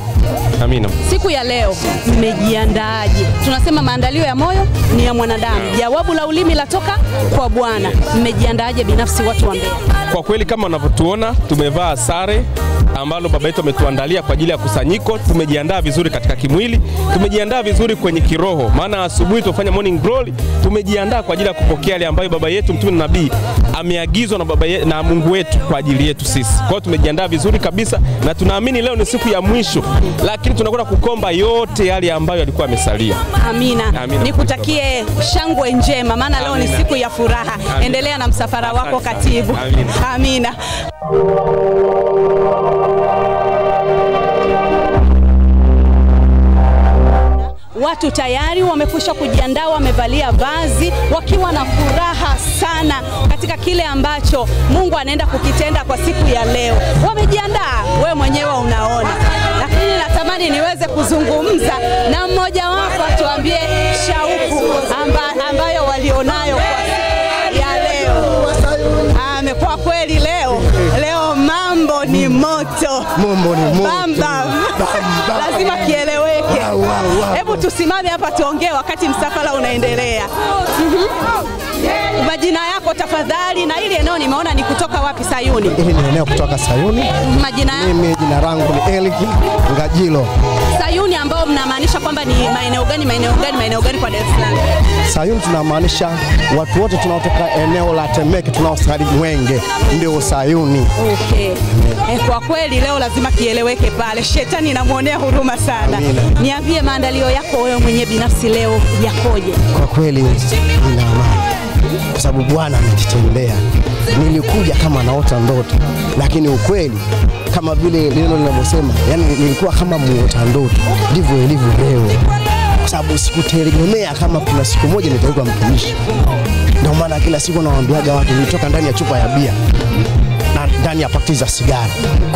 Amina. Siku ya leo mmejiandaaje? Tunasema maandalio ya moyo ni ya mwanadamu, jawabu la ulimi latoka kwa Bwana. Mmejiandaaje binafsi, watu wa Mbeya? Kwa kweli kama wanavyotuona tumevaa sare ambalo baba yetu ametuandalia kwa ajili ya kusanyiko. Tumejiandaa vizuri katika kimwili, tumejiandaa vizuri kwenye kiroho, maana asubuhi tufanya morning glory. Tumejiandaa kwa ajili ya kupokea yale ambayo baba yetu mtume na nabii ameagizwa na baba ye, na Mungu wetu kwa ajili yetu sisi. Kwa hiyo tumejiandaa vizuri kabisa, na tunaamini leo ni siku ya mwisho, lakini tunakwenda kukomba yote yale ambayo yalikuwa yamesalia. Amina, Amina. nikutakie shangwe njema, maana leo ni siku ya furaha. Amina. Endelea na msafara wako katibu. Amina, katibu. Amina. Amina. Watu tayari wamekwisha kujiandaa, wamevalia vazi wakiwa na furaha sana katika kile ambacho Mungu anaenda kukitenda kwa siku ya leo. Wamejiandaa, wewe mwenyewe unaona, lakini natamani niweze kuzungumza na mmoja wapo atuambie shauku amba, ambayo walionayo kwa siku ya leo. Amekuwa kweli leo leo mambo ni moto, Mambo ni moto. Hebu tusimame hapa tuongee wakati msafara unaendelea. Mhm. Majina yako tafadhali, na hili eneo nimeona ni kutoka wapi Sayuni? Hili ni eneo kutoka Sayuni. Majina yako Mimi jina langu ni Eliki Ngajilo. Sayuni, ambao mnamaanisha kwamba ni maeneo gani, maeneo gani, maeneo gani kwa Dar es Salaam? Sayuni tunamaanisha watu wote tunaotoka eneo la Temeke tunaosali Mwenge ndio Sayuni. Okay. Eh, kwa kweli leo lazima kieleweke pale. Shetani namwonea huruma sana. Niambie maandalio yako wewe mwenye binafsi leo yakoje? Kwa kweli nina amani kwa sababu Bwana amenitendea. Nilikuja kama naota ndoto, lakini ukweli kama vile neno linavyosema, yani nilikuwa kama muota ndoto, ndivyo ilivyo leo, kwa sababu sikutegemea kama kuna siku moja nitaikwa mtumishi. Ndio maana kila siku nawaambiaga watu nilitoka ndani ya chupa ya bia ndani ya pakiti za sigara.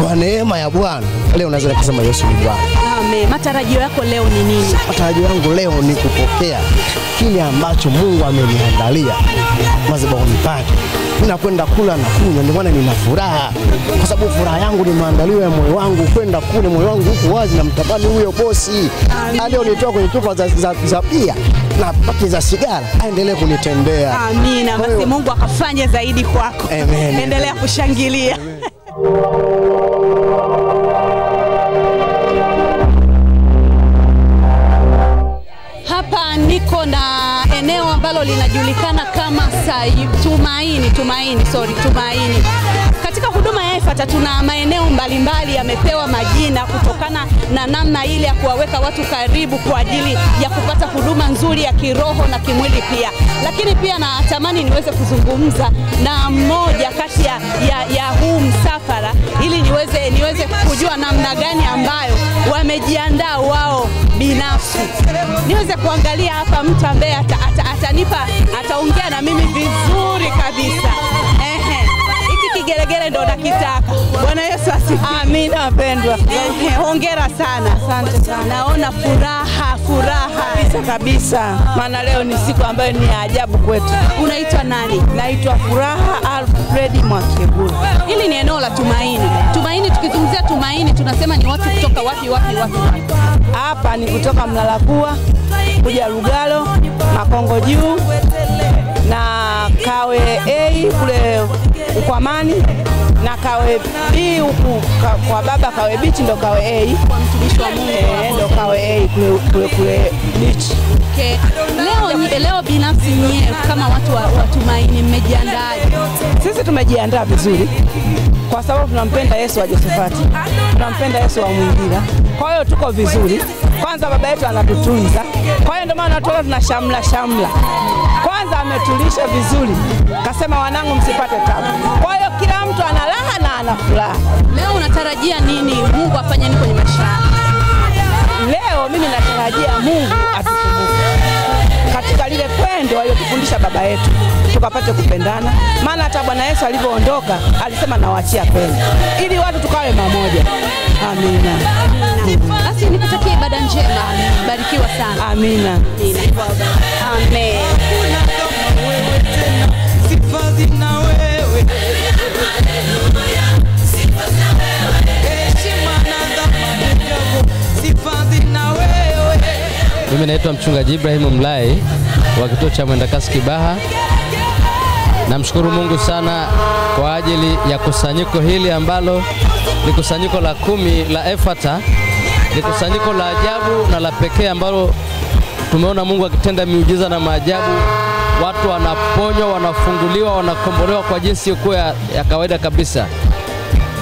Kwa neema ya Bwana leo naweza nikasema Yesu ni Bwana. Amen. Matarajio yako leo ni nini? Matarajio yangu leo ni kupokea kile ambacho Mungu ameniandalia madhabahuni pake. Ninakwenda kula na kunywa, ndio maana nina furaha, kwa sababu furaha yangu ni maandalio ya moyo wangu. Kwenda kule, moyo wangu huko wazi, na mtamani huyo bosi alionitoa kwenye chupa za, za, za bia na paki za sigara aendelee kunitembea. Amina. Basi Mungu akafanye zaidi kwako. Amen. Endelea kushangilia. Hapa niko na eneo ambalo linajulikana kama Sai, Tumaini, Tumaini, sorry, Tumaini. Katika huduma EFATA tuna maeneo mbalimbali yamepewa majina kutokana na namna ile ya kuwaweka watu karibu kwa ajili ya kupata huduma nzuri ya kiroho na kimwili pia. Lakini pia natamani niweze kuzungumza na mmoja kati ya, ya, ya huu msafara ili niweze, niweze kujua namna gani ambayo wamejiandaa wao binafsi. Niweze kuangalia hapa mtu ambaye atanipa ata, ata, ataongea na mimi vizuri kabisa. Ehe. Hiki kigelegele ndo nakitaka. Bwana Yesu asifiwe. Amina wapendwa. Hongera sana. Asante sana. Naona furaha, furaha. Kabisa kabisa, maana leo ni siku ambayo ni ya ajabu kwetu. Unaitwa nani? Naitwa Furaha Alfredi Mwakebula. Hili ni eneo la Tumaini. Tumaini, tukizungumzia Tumaini tunasema ni watu kutoka wapi wapi wapi? Hapa ni kutoka Mlalakua kuja Lugalo, Makongo juu na Kawe A kule Ukwamani na Kawe B huku kwa baba Kawe Beach ndo Kawe A kwa mtumishi wa Mungu eh, ndo Kawe A kule kule, kule beach. Okay. Leo, leo binafsi nyie kama watu wa, wa Tumaini mmejiandaaje? Sisi tumejiandaa vizuri kwa sababu tunampenda Yesu wa Josefati, tunampenda Yesu wa Mwingira. Kwa hiyo tuko vizuri. Kwanza baba yetu anatutunza, kwa hiyo ndio maana tunaona tuna shamla shamla. Kwanza ametulisha vizuri, kasema wanangu, msipate tabu. Kwa hiyo kila mtu ana raha na ana furaha. Leo unatarajia nini Mungu afanye nini kwenye maisha yako? Leo mimi natarajia Mungu atukumbuke katika lile pendo aliyotufundisha baba yetu, tukapate kupendana. Maana hata Bwana Yesu alivyoondoka alisema nawaachia pendo, ili watu tukawe mamoja. Amina. Basi nikutakie ibada njema, barikiwa sana. Amina. Amen. Mimi naitwa mchungaji Ibrahimu Mlai wa kituo cha Mwendakasi Kibaha. Namshukuru Mungu sana kwa ajili ya kusanyiko hili ambalo ni kusanyiko la kumi la Efata. Ni kusanyiko la ajabu na la pekee ambalo tumeona Mungu akitenda miujiza na maajabu. Watu wanaponywa, wanafunguliwa, wanakombolewa kwa jinsi isiyokuwa ya, ya kawaida kabisa.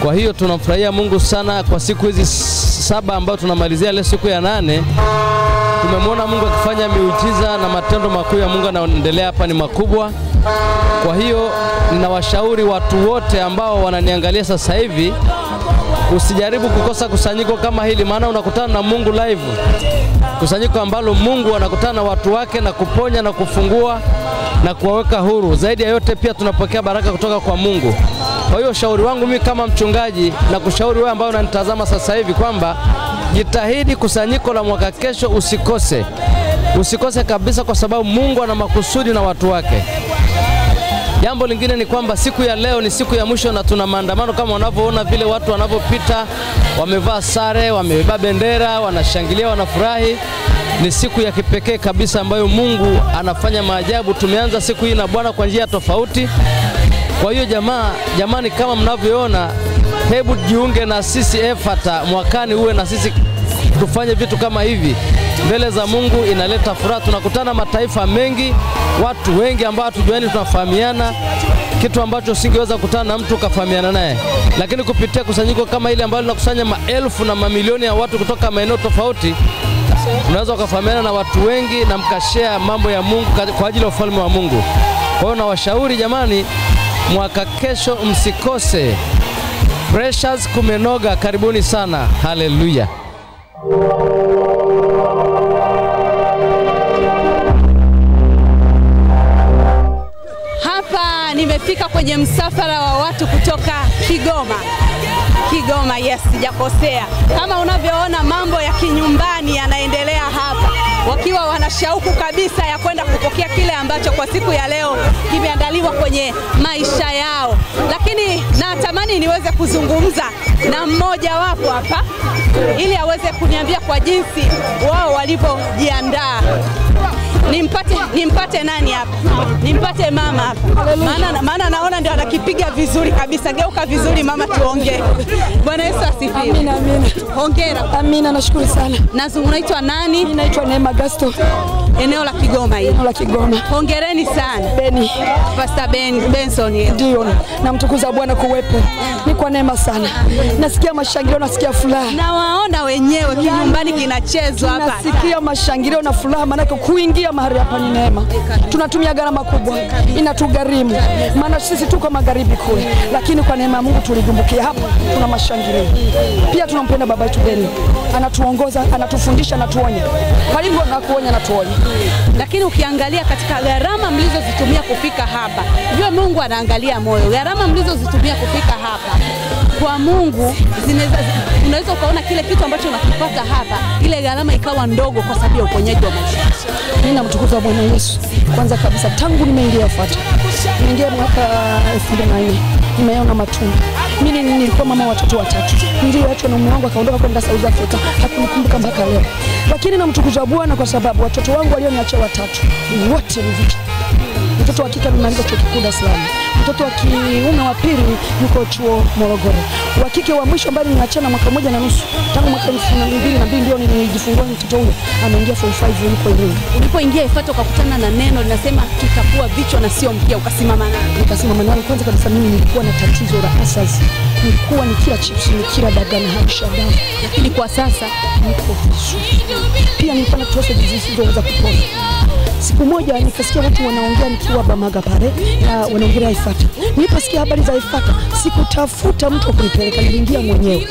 Kwa hiyo tunamfurahia Mungu sana kwa siku hizi saba ambayo tunamalizia leo siku ya nane tumemwona Mungu akifanya miujiza na matendo makuu ya Mungu anaendelea hapa ni makubwa. Kwa hiyo ninawashauri watu wote ambao wananiangalia sasa hivi, usijaribu kukosa kusanyiko kama hili, maana unakutana na Mungu live, kusanyiko ambalo Mungu anakutana na watu wake na kuponya na kufungua na kuwaweka huru. Zaidi ya yote, pia tunapokea baraka kutoka kwa Mungu. Kwa hiyo ushauri wangu mimi kama mchungaji na kushauri wewe ambao unanitazama sasa hivi kwamba jitahidi kusanyiko la mwaka kesho usikose, usikose kabisa, kwa sababu Mungu ana makusudi na watu wake. Jambo lingine ni kwamba siku ya leo ni siku ya mwisho na tuna maandamano kama unavyoona vile watu wanavyopita, wamevaa sare, wamebeba bendera, wanashangilia, wanafurahi. Ni siku ya kipekee kabisa ambayo Mungu anafanya maajabu. Tumeanza siku hii na Bwana kwa njia tofauti. Kwa hiyo jamaa, jamani, kama mnavyoona, hebu jiunge na sisi Efata mwakani, uwe na sisi tufanye vitu kama hivi mbele za Mungu, inaleta furaha. Tunakutana mataifa mengi, watu wengi ambao hatujuani, tunafahamiana, kitu ambacho singeweza kukutana na mtu ukafahamiana naye, lakini kupitia kusanyiko kama ile ambalo linakusanya maelfu na mamilioni ya watu kutoka maeneo tofauti, unaweza ukafahamiana na watu wengi na mkashea mambo ya Mungu kwa ajili ya ufalme wa Mungu. Kwa hiyo nawashauri jamani, mwaka kesho msikose. Precious kumenoga, karibuni sana. Haleluya. Nimefika kwenye msafara wa watu kutoka Kigoma. Kigoma, yes, sijakosea. Kama unavyoona mambo ya kinyumbani yanaendelea hapa, wakiwa wana shauku kabisa ya kwenda kupokea kile ambacho kwa siku ya leo kimeandaliwa kwenye maisha yao. Lakini natamani niweze kuzungumza na mmoja wapo hapa ili aweze kuniambia kwa jinsi wao walivyojiandaa. Nimpate, nimpate nani hapa? Nimpate mama hapa, maana maana naona ndio anakipiga vizuri kabisa. Geuka vizuri mama, tuongee. Bwana Yesu asifiwe. Amina, amina. Hongera. Amina, nashukuru sana. Nazo unaitwa nani? Mimi naitwa Neema Gasto. Eneo la Kigoma hili. Eneo la Kigoma. Hongereni sana. Beni. Pastor Ben Benson. Ndio. Namtukuza Bwana kuwepo. Ni kwa neema sana. Nasikia mashangilio, nasikia furaha. Na waona wenyewe kinyumbani kinachezwa hapa. Nasikia mashangilio na furaha, maana kuingia mahali hapa ni neema. Tunatumia gharama kubwa, inatugharimu, maana sisi tuko magharibi kule, lakini kwa neema ya Mungu tuligumbukia hapa, tuna mashangilio. Pia tunampenda baba yetu Beni, anatuongoza, anatufundisha, anatuonya. Karibu na kuonya, anatuonya. Lakini ukiangalia katika gharama mlizozitumia kufika hapa, jua Mungu anaangalia moyo. Gharama mlizozitumia kufika hapa kwa Mungu zineza, unaweza ukaona kile kitu ambacho unakipata hapa, ile gharama ikawa ndogo kwa sababu ya uponyaji wa maisha. Mimi namtukuza Bwana Yesu kwanza kabisa, tangu nimeingia Fata, nimeingia mwaka 2004 nimeona matunda. Mimi nilikuwa mama watoto watatu, niliachwa na mume wangu akaondoka kwenda South Africa, hakunikumbuka mpaka leo, lakini namtukuza Bwana kwa sababu watoto wangu walioniacha watatu wote ni. Mtoto wa kike amemaliza chuo kikuu Dar es Salaam, mtoto wa kiume wa pili yuko chuo Morogoro, wa kike wa mwisho ambaye nimeachana mwaka mmoja na nusu tangu mwaka elfu mbili na mbili ndio nilijifungua mtoto huyo, ameingia form 5 yuko Iringa. Ulipoingia Ifato ukakutana na neno linasema tutakuwa vichwa na sio mkia, ukasimama nalo. Nikasimama nalo. Kwanza kabisa mimi nilikuwa na tatizo la asas, nilikuwa nikila chips, nikila dagaa na hausha damu, lakini kwa sasa niko vizuri. Pia nilikuwa na prostate zisizoweza kupona. Siku moja nikasikia watu wanaongea nikiwa Bamaga pale na wanaongelea Ifata. Niliposikia habari za Ifata, sikutafuta mtu wa kunipeleka, niliingia mwenyewe.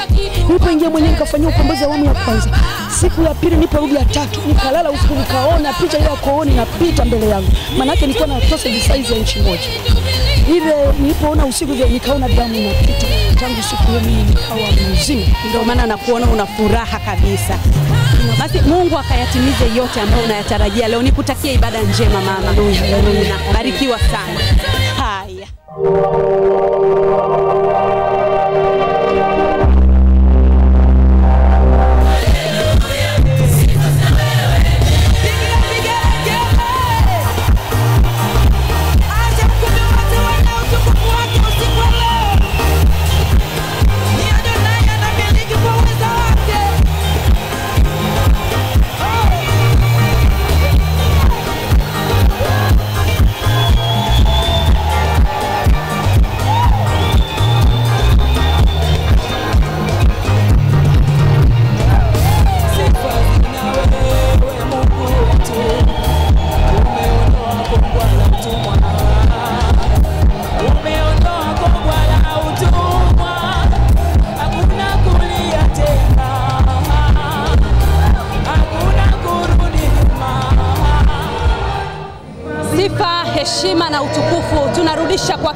Nilipoingia mwenyewe nikafanyia ukombozi awamu ya kwanza. Siku ya pili niliporudi ya tatu, nikalala usiku, nikaona picha ile ya kooni inapita mbele yangu, maanake nilikuwa na prostate size ya inchi moja. Ile nilipoona usiku vile nikaona damu inapita. Tangu siku hiyo mimi nikawa mzima. Ndio maana nakuona una furaha kabisa. Basi Mungu akayatimize yote ambayo unayatarajia leo. Nikutakia ibada njema mama. Barikiwa sana. Haya.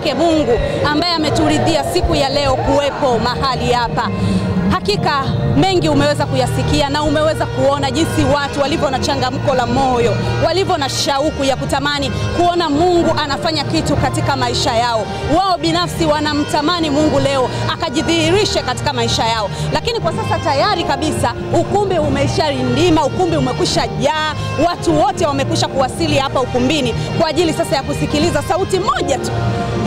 Kwake Mungu ambaye ameturidhia siku ya leo kuwepo mahali hapa. Hakika mengi umeweza kuyasikia na umeweza kuona jinsi watu walivyo na changamko la moyo, walivyo na shauku ya kutamani kuona Mungu anafanya kitu katika maisha yao. Wao binafsi wanamtamani Mungu leo akajidhihirishe katika maisha yao, lakini kwa sasa tayari kabisa ukumbi umesharindima, ukumbi umekwisha jaa, watu wote wamekwisha kuwasili hapa ukumbini kwa ajili sasa ya kusikiliza sauti moja tu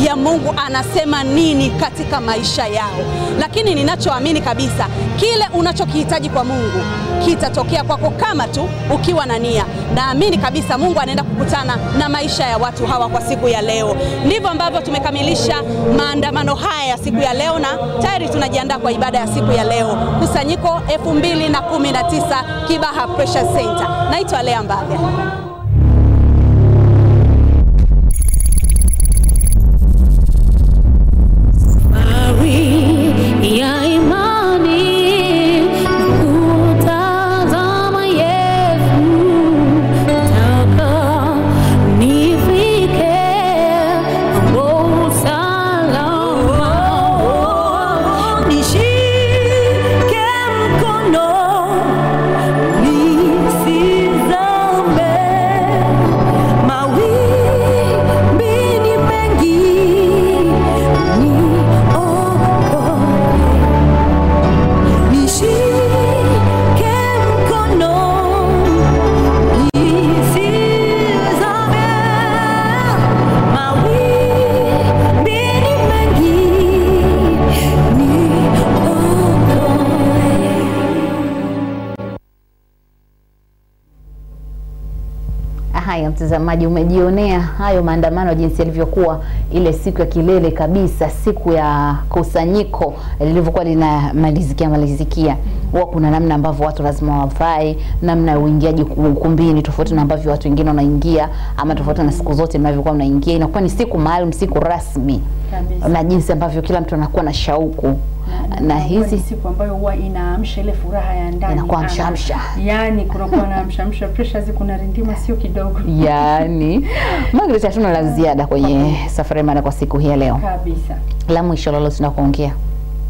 ya Mungu anasema nini katika maisha yao. Lakini ninachoamini kabisa, kile unachokihitaji kwa Mungu kitatokea kwako kama tu ukiwa na nia. Naamini kabisa Mungu anaenda kukutana na maisha ya watu hawa kwa siku ya leo. Ndivyo ambavyo tumekamilisha maandamano haya ya siku ya leo, na tayari tunajiandaa kwa ibada ya siku ya leo, kusanyiko 2019 Kibaha Pressure Center. Naitwa Lea Mbaga. Mtazamaji, umejionea hayo maandamano jinsi yalivyokuwa ile siku ya kilele kabisa, siku ya kusanyiko lilivyokuwa linamalizikia malizikia. Huwa kuna namna ambavyo watu lazima wavae, namna ya uingiaji ukumbini tofauti na ambavyo watu wengine wanaingia, ama tofauti na siku zote mnavyokuwa mnaingia. Inakuwa ni siku maalum, siku rasmi, Kabisa. na jinsi ambavyo kila mtu anakuwa na shauku na hizi siku ambayo huwa inaamsha ile furaha ya ndani Inakuwa mshamsha, yani yaani kunakuwa na amshamsha pressures kuna rindima sio kidogo. Yani Margaret, hatuna la ziada kwenye safari maana kwa siku hii ya leo. kabisa. La mwisho lolote na kuongea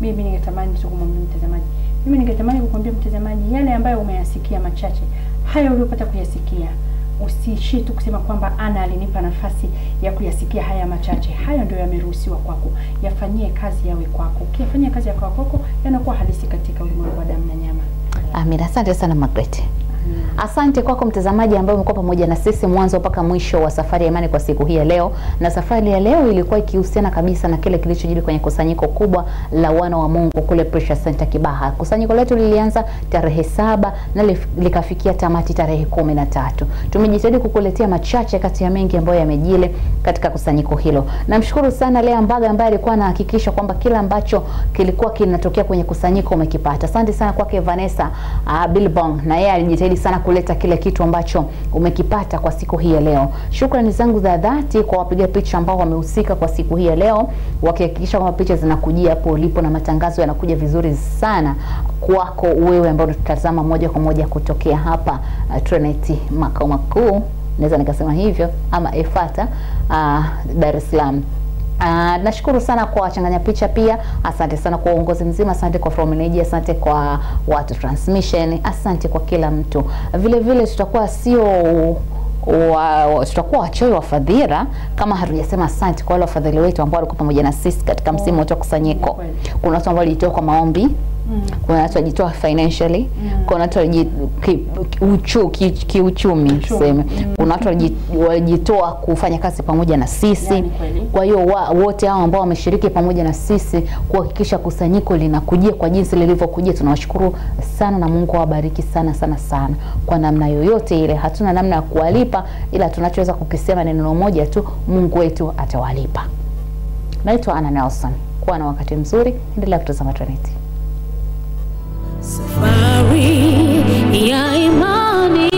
mimi ningetamani tu kumwambia mtazamaji. Mimi ningetamani kukwambia mtazamaji yale ambayo umeyasikia machache. Haya uliopata kuyasikia usiishie tu kusema kwamba ana alinipa nafasi ya kuyasikia haya machache. Hayo ndio yameruhusiwa kwako. Yafanyie kazi yawe kwako. Ukiyafanyia kazi ya kwako yanakuwa halisi katika ulimwengu wa damu na nyama. Amina, asante sana Margaret. Asante kwako mtazamaji ambaye umekuwa pamoja na sisi mwanzo mpaka mwisho wa safari ya imani kwa siku hii ya leo, na safari ya leo ilikuwa ikihusiana kabisa na kile kilichojiri kwenye kusanyiko kubwa la wana wa Mungu kule Pressure Center Kibaha. Kusanyiko letu lilianza tarehe saba na likafikia tamati tarehe kumi na tatu. Tumejitahidi kukuletea machache kati ya mengi ambayo yamejile katika kusanyiko hilo. Namshukuru sana Lea Mbaga ambaye alikuwa anahakikisha kwamba kila ambacho kilikuwa kinatokea kwenye kusanyiko umekipata. Asante sana kwake Vanessa uh, Bilbong, na yeye alijitahidi sana kuleta kile kitu ambacho umekipata kwa siku hii ya leo. Shukrani zangu za dhati kwa wapiga picha ambao wamehusika kwa siku hii ya leo, wakihakikisha kwamba picha zinakujia hapo ulipo na matangazo yanakuja vizuri sana kwako wewe ambao unatutazama moja kwa moja kutokea hapa uh, Trinity makao makuu naweza nikasema hivyo ama Efata uh, Dar es Salaam. Uh, nashukuru sana kwa wachanganya picha pia. Asante sana kwa uongozi mzima, asante kwa floor manager, asante kwa watu transmission, asante kwa kila mtu. Vile vile tutakuwa sio wa, wa, tutakuwa wachoyo wa fadhila kama hatujasema asante kwa wale wafadhili wetu ambao walikuwa pamoja na sisi katika msimu wote wa kusanyiko. Kuna watu ambao walijitoa kwa maombi kuna watu wajitoa financially mm. kuna watu waji, ki- ki- kiuchumi. mm. kuna watu wajitoa walijitoa kufanya kazi pamoja na sisi. Yani, kwa hiyo wote hao ambao wameshiriki pamoja na sisi kuhakikisha kusanyiko linakujia kwa jinsi lilivyokujia tunawashukuru sana na mungu awabariki sana sana sana. Kwa namna yoyote ile hatuna namna ya kuwalipa ila tunachoweza kukisema ni neno moja tu mungu wetu atawalipa. Naitwa ana nelson. Kuwa na wakati mzuri endelea kutazama trinity Safari ya imani.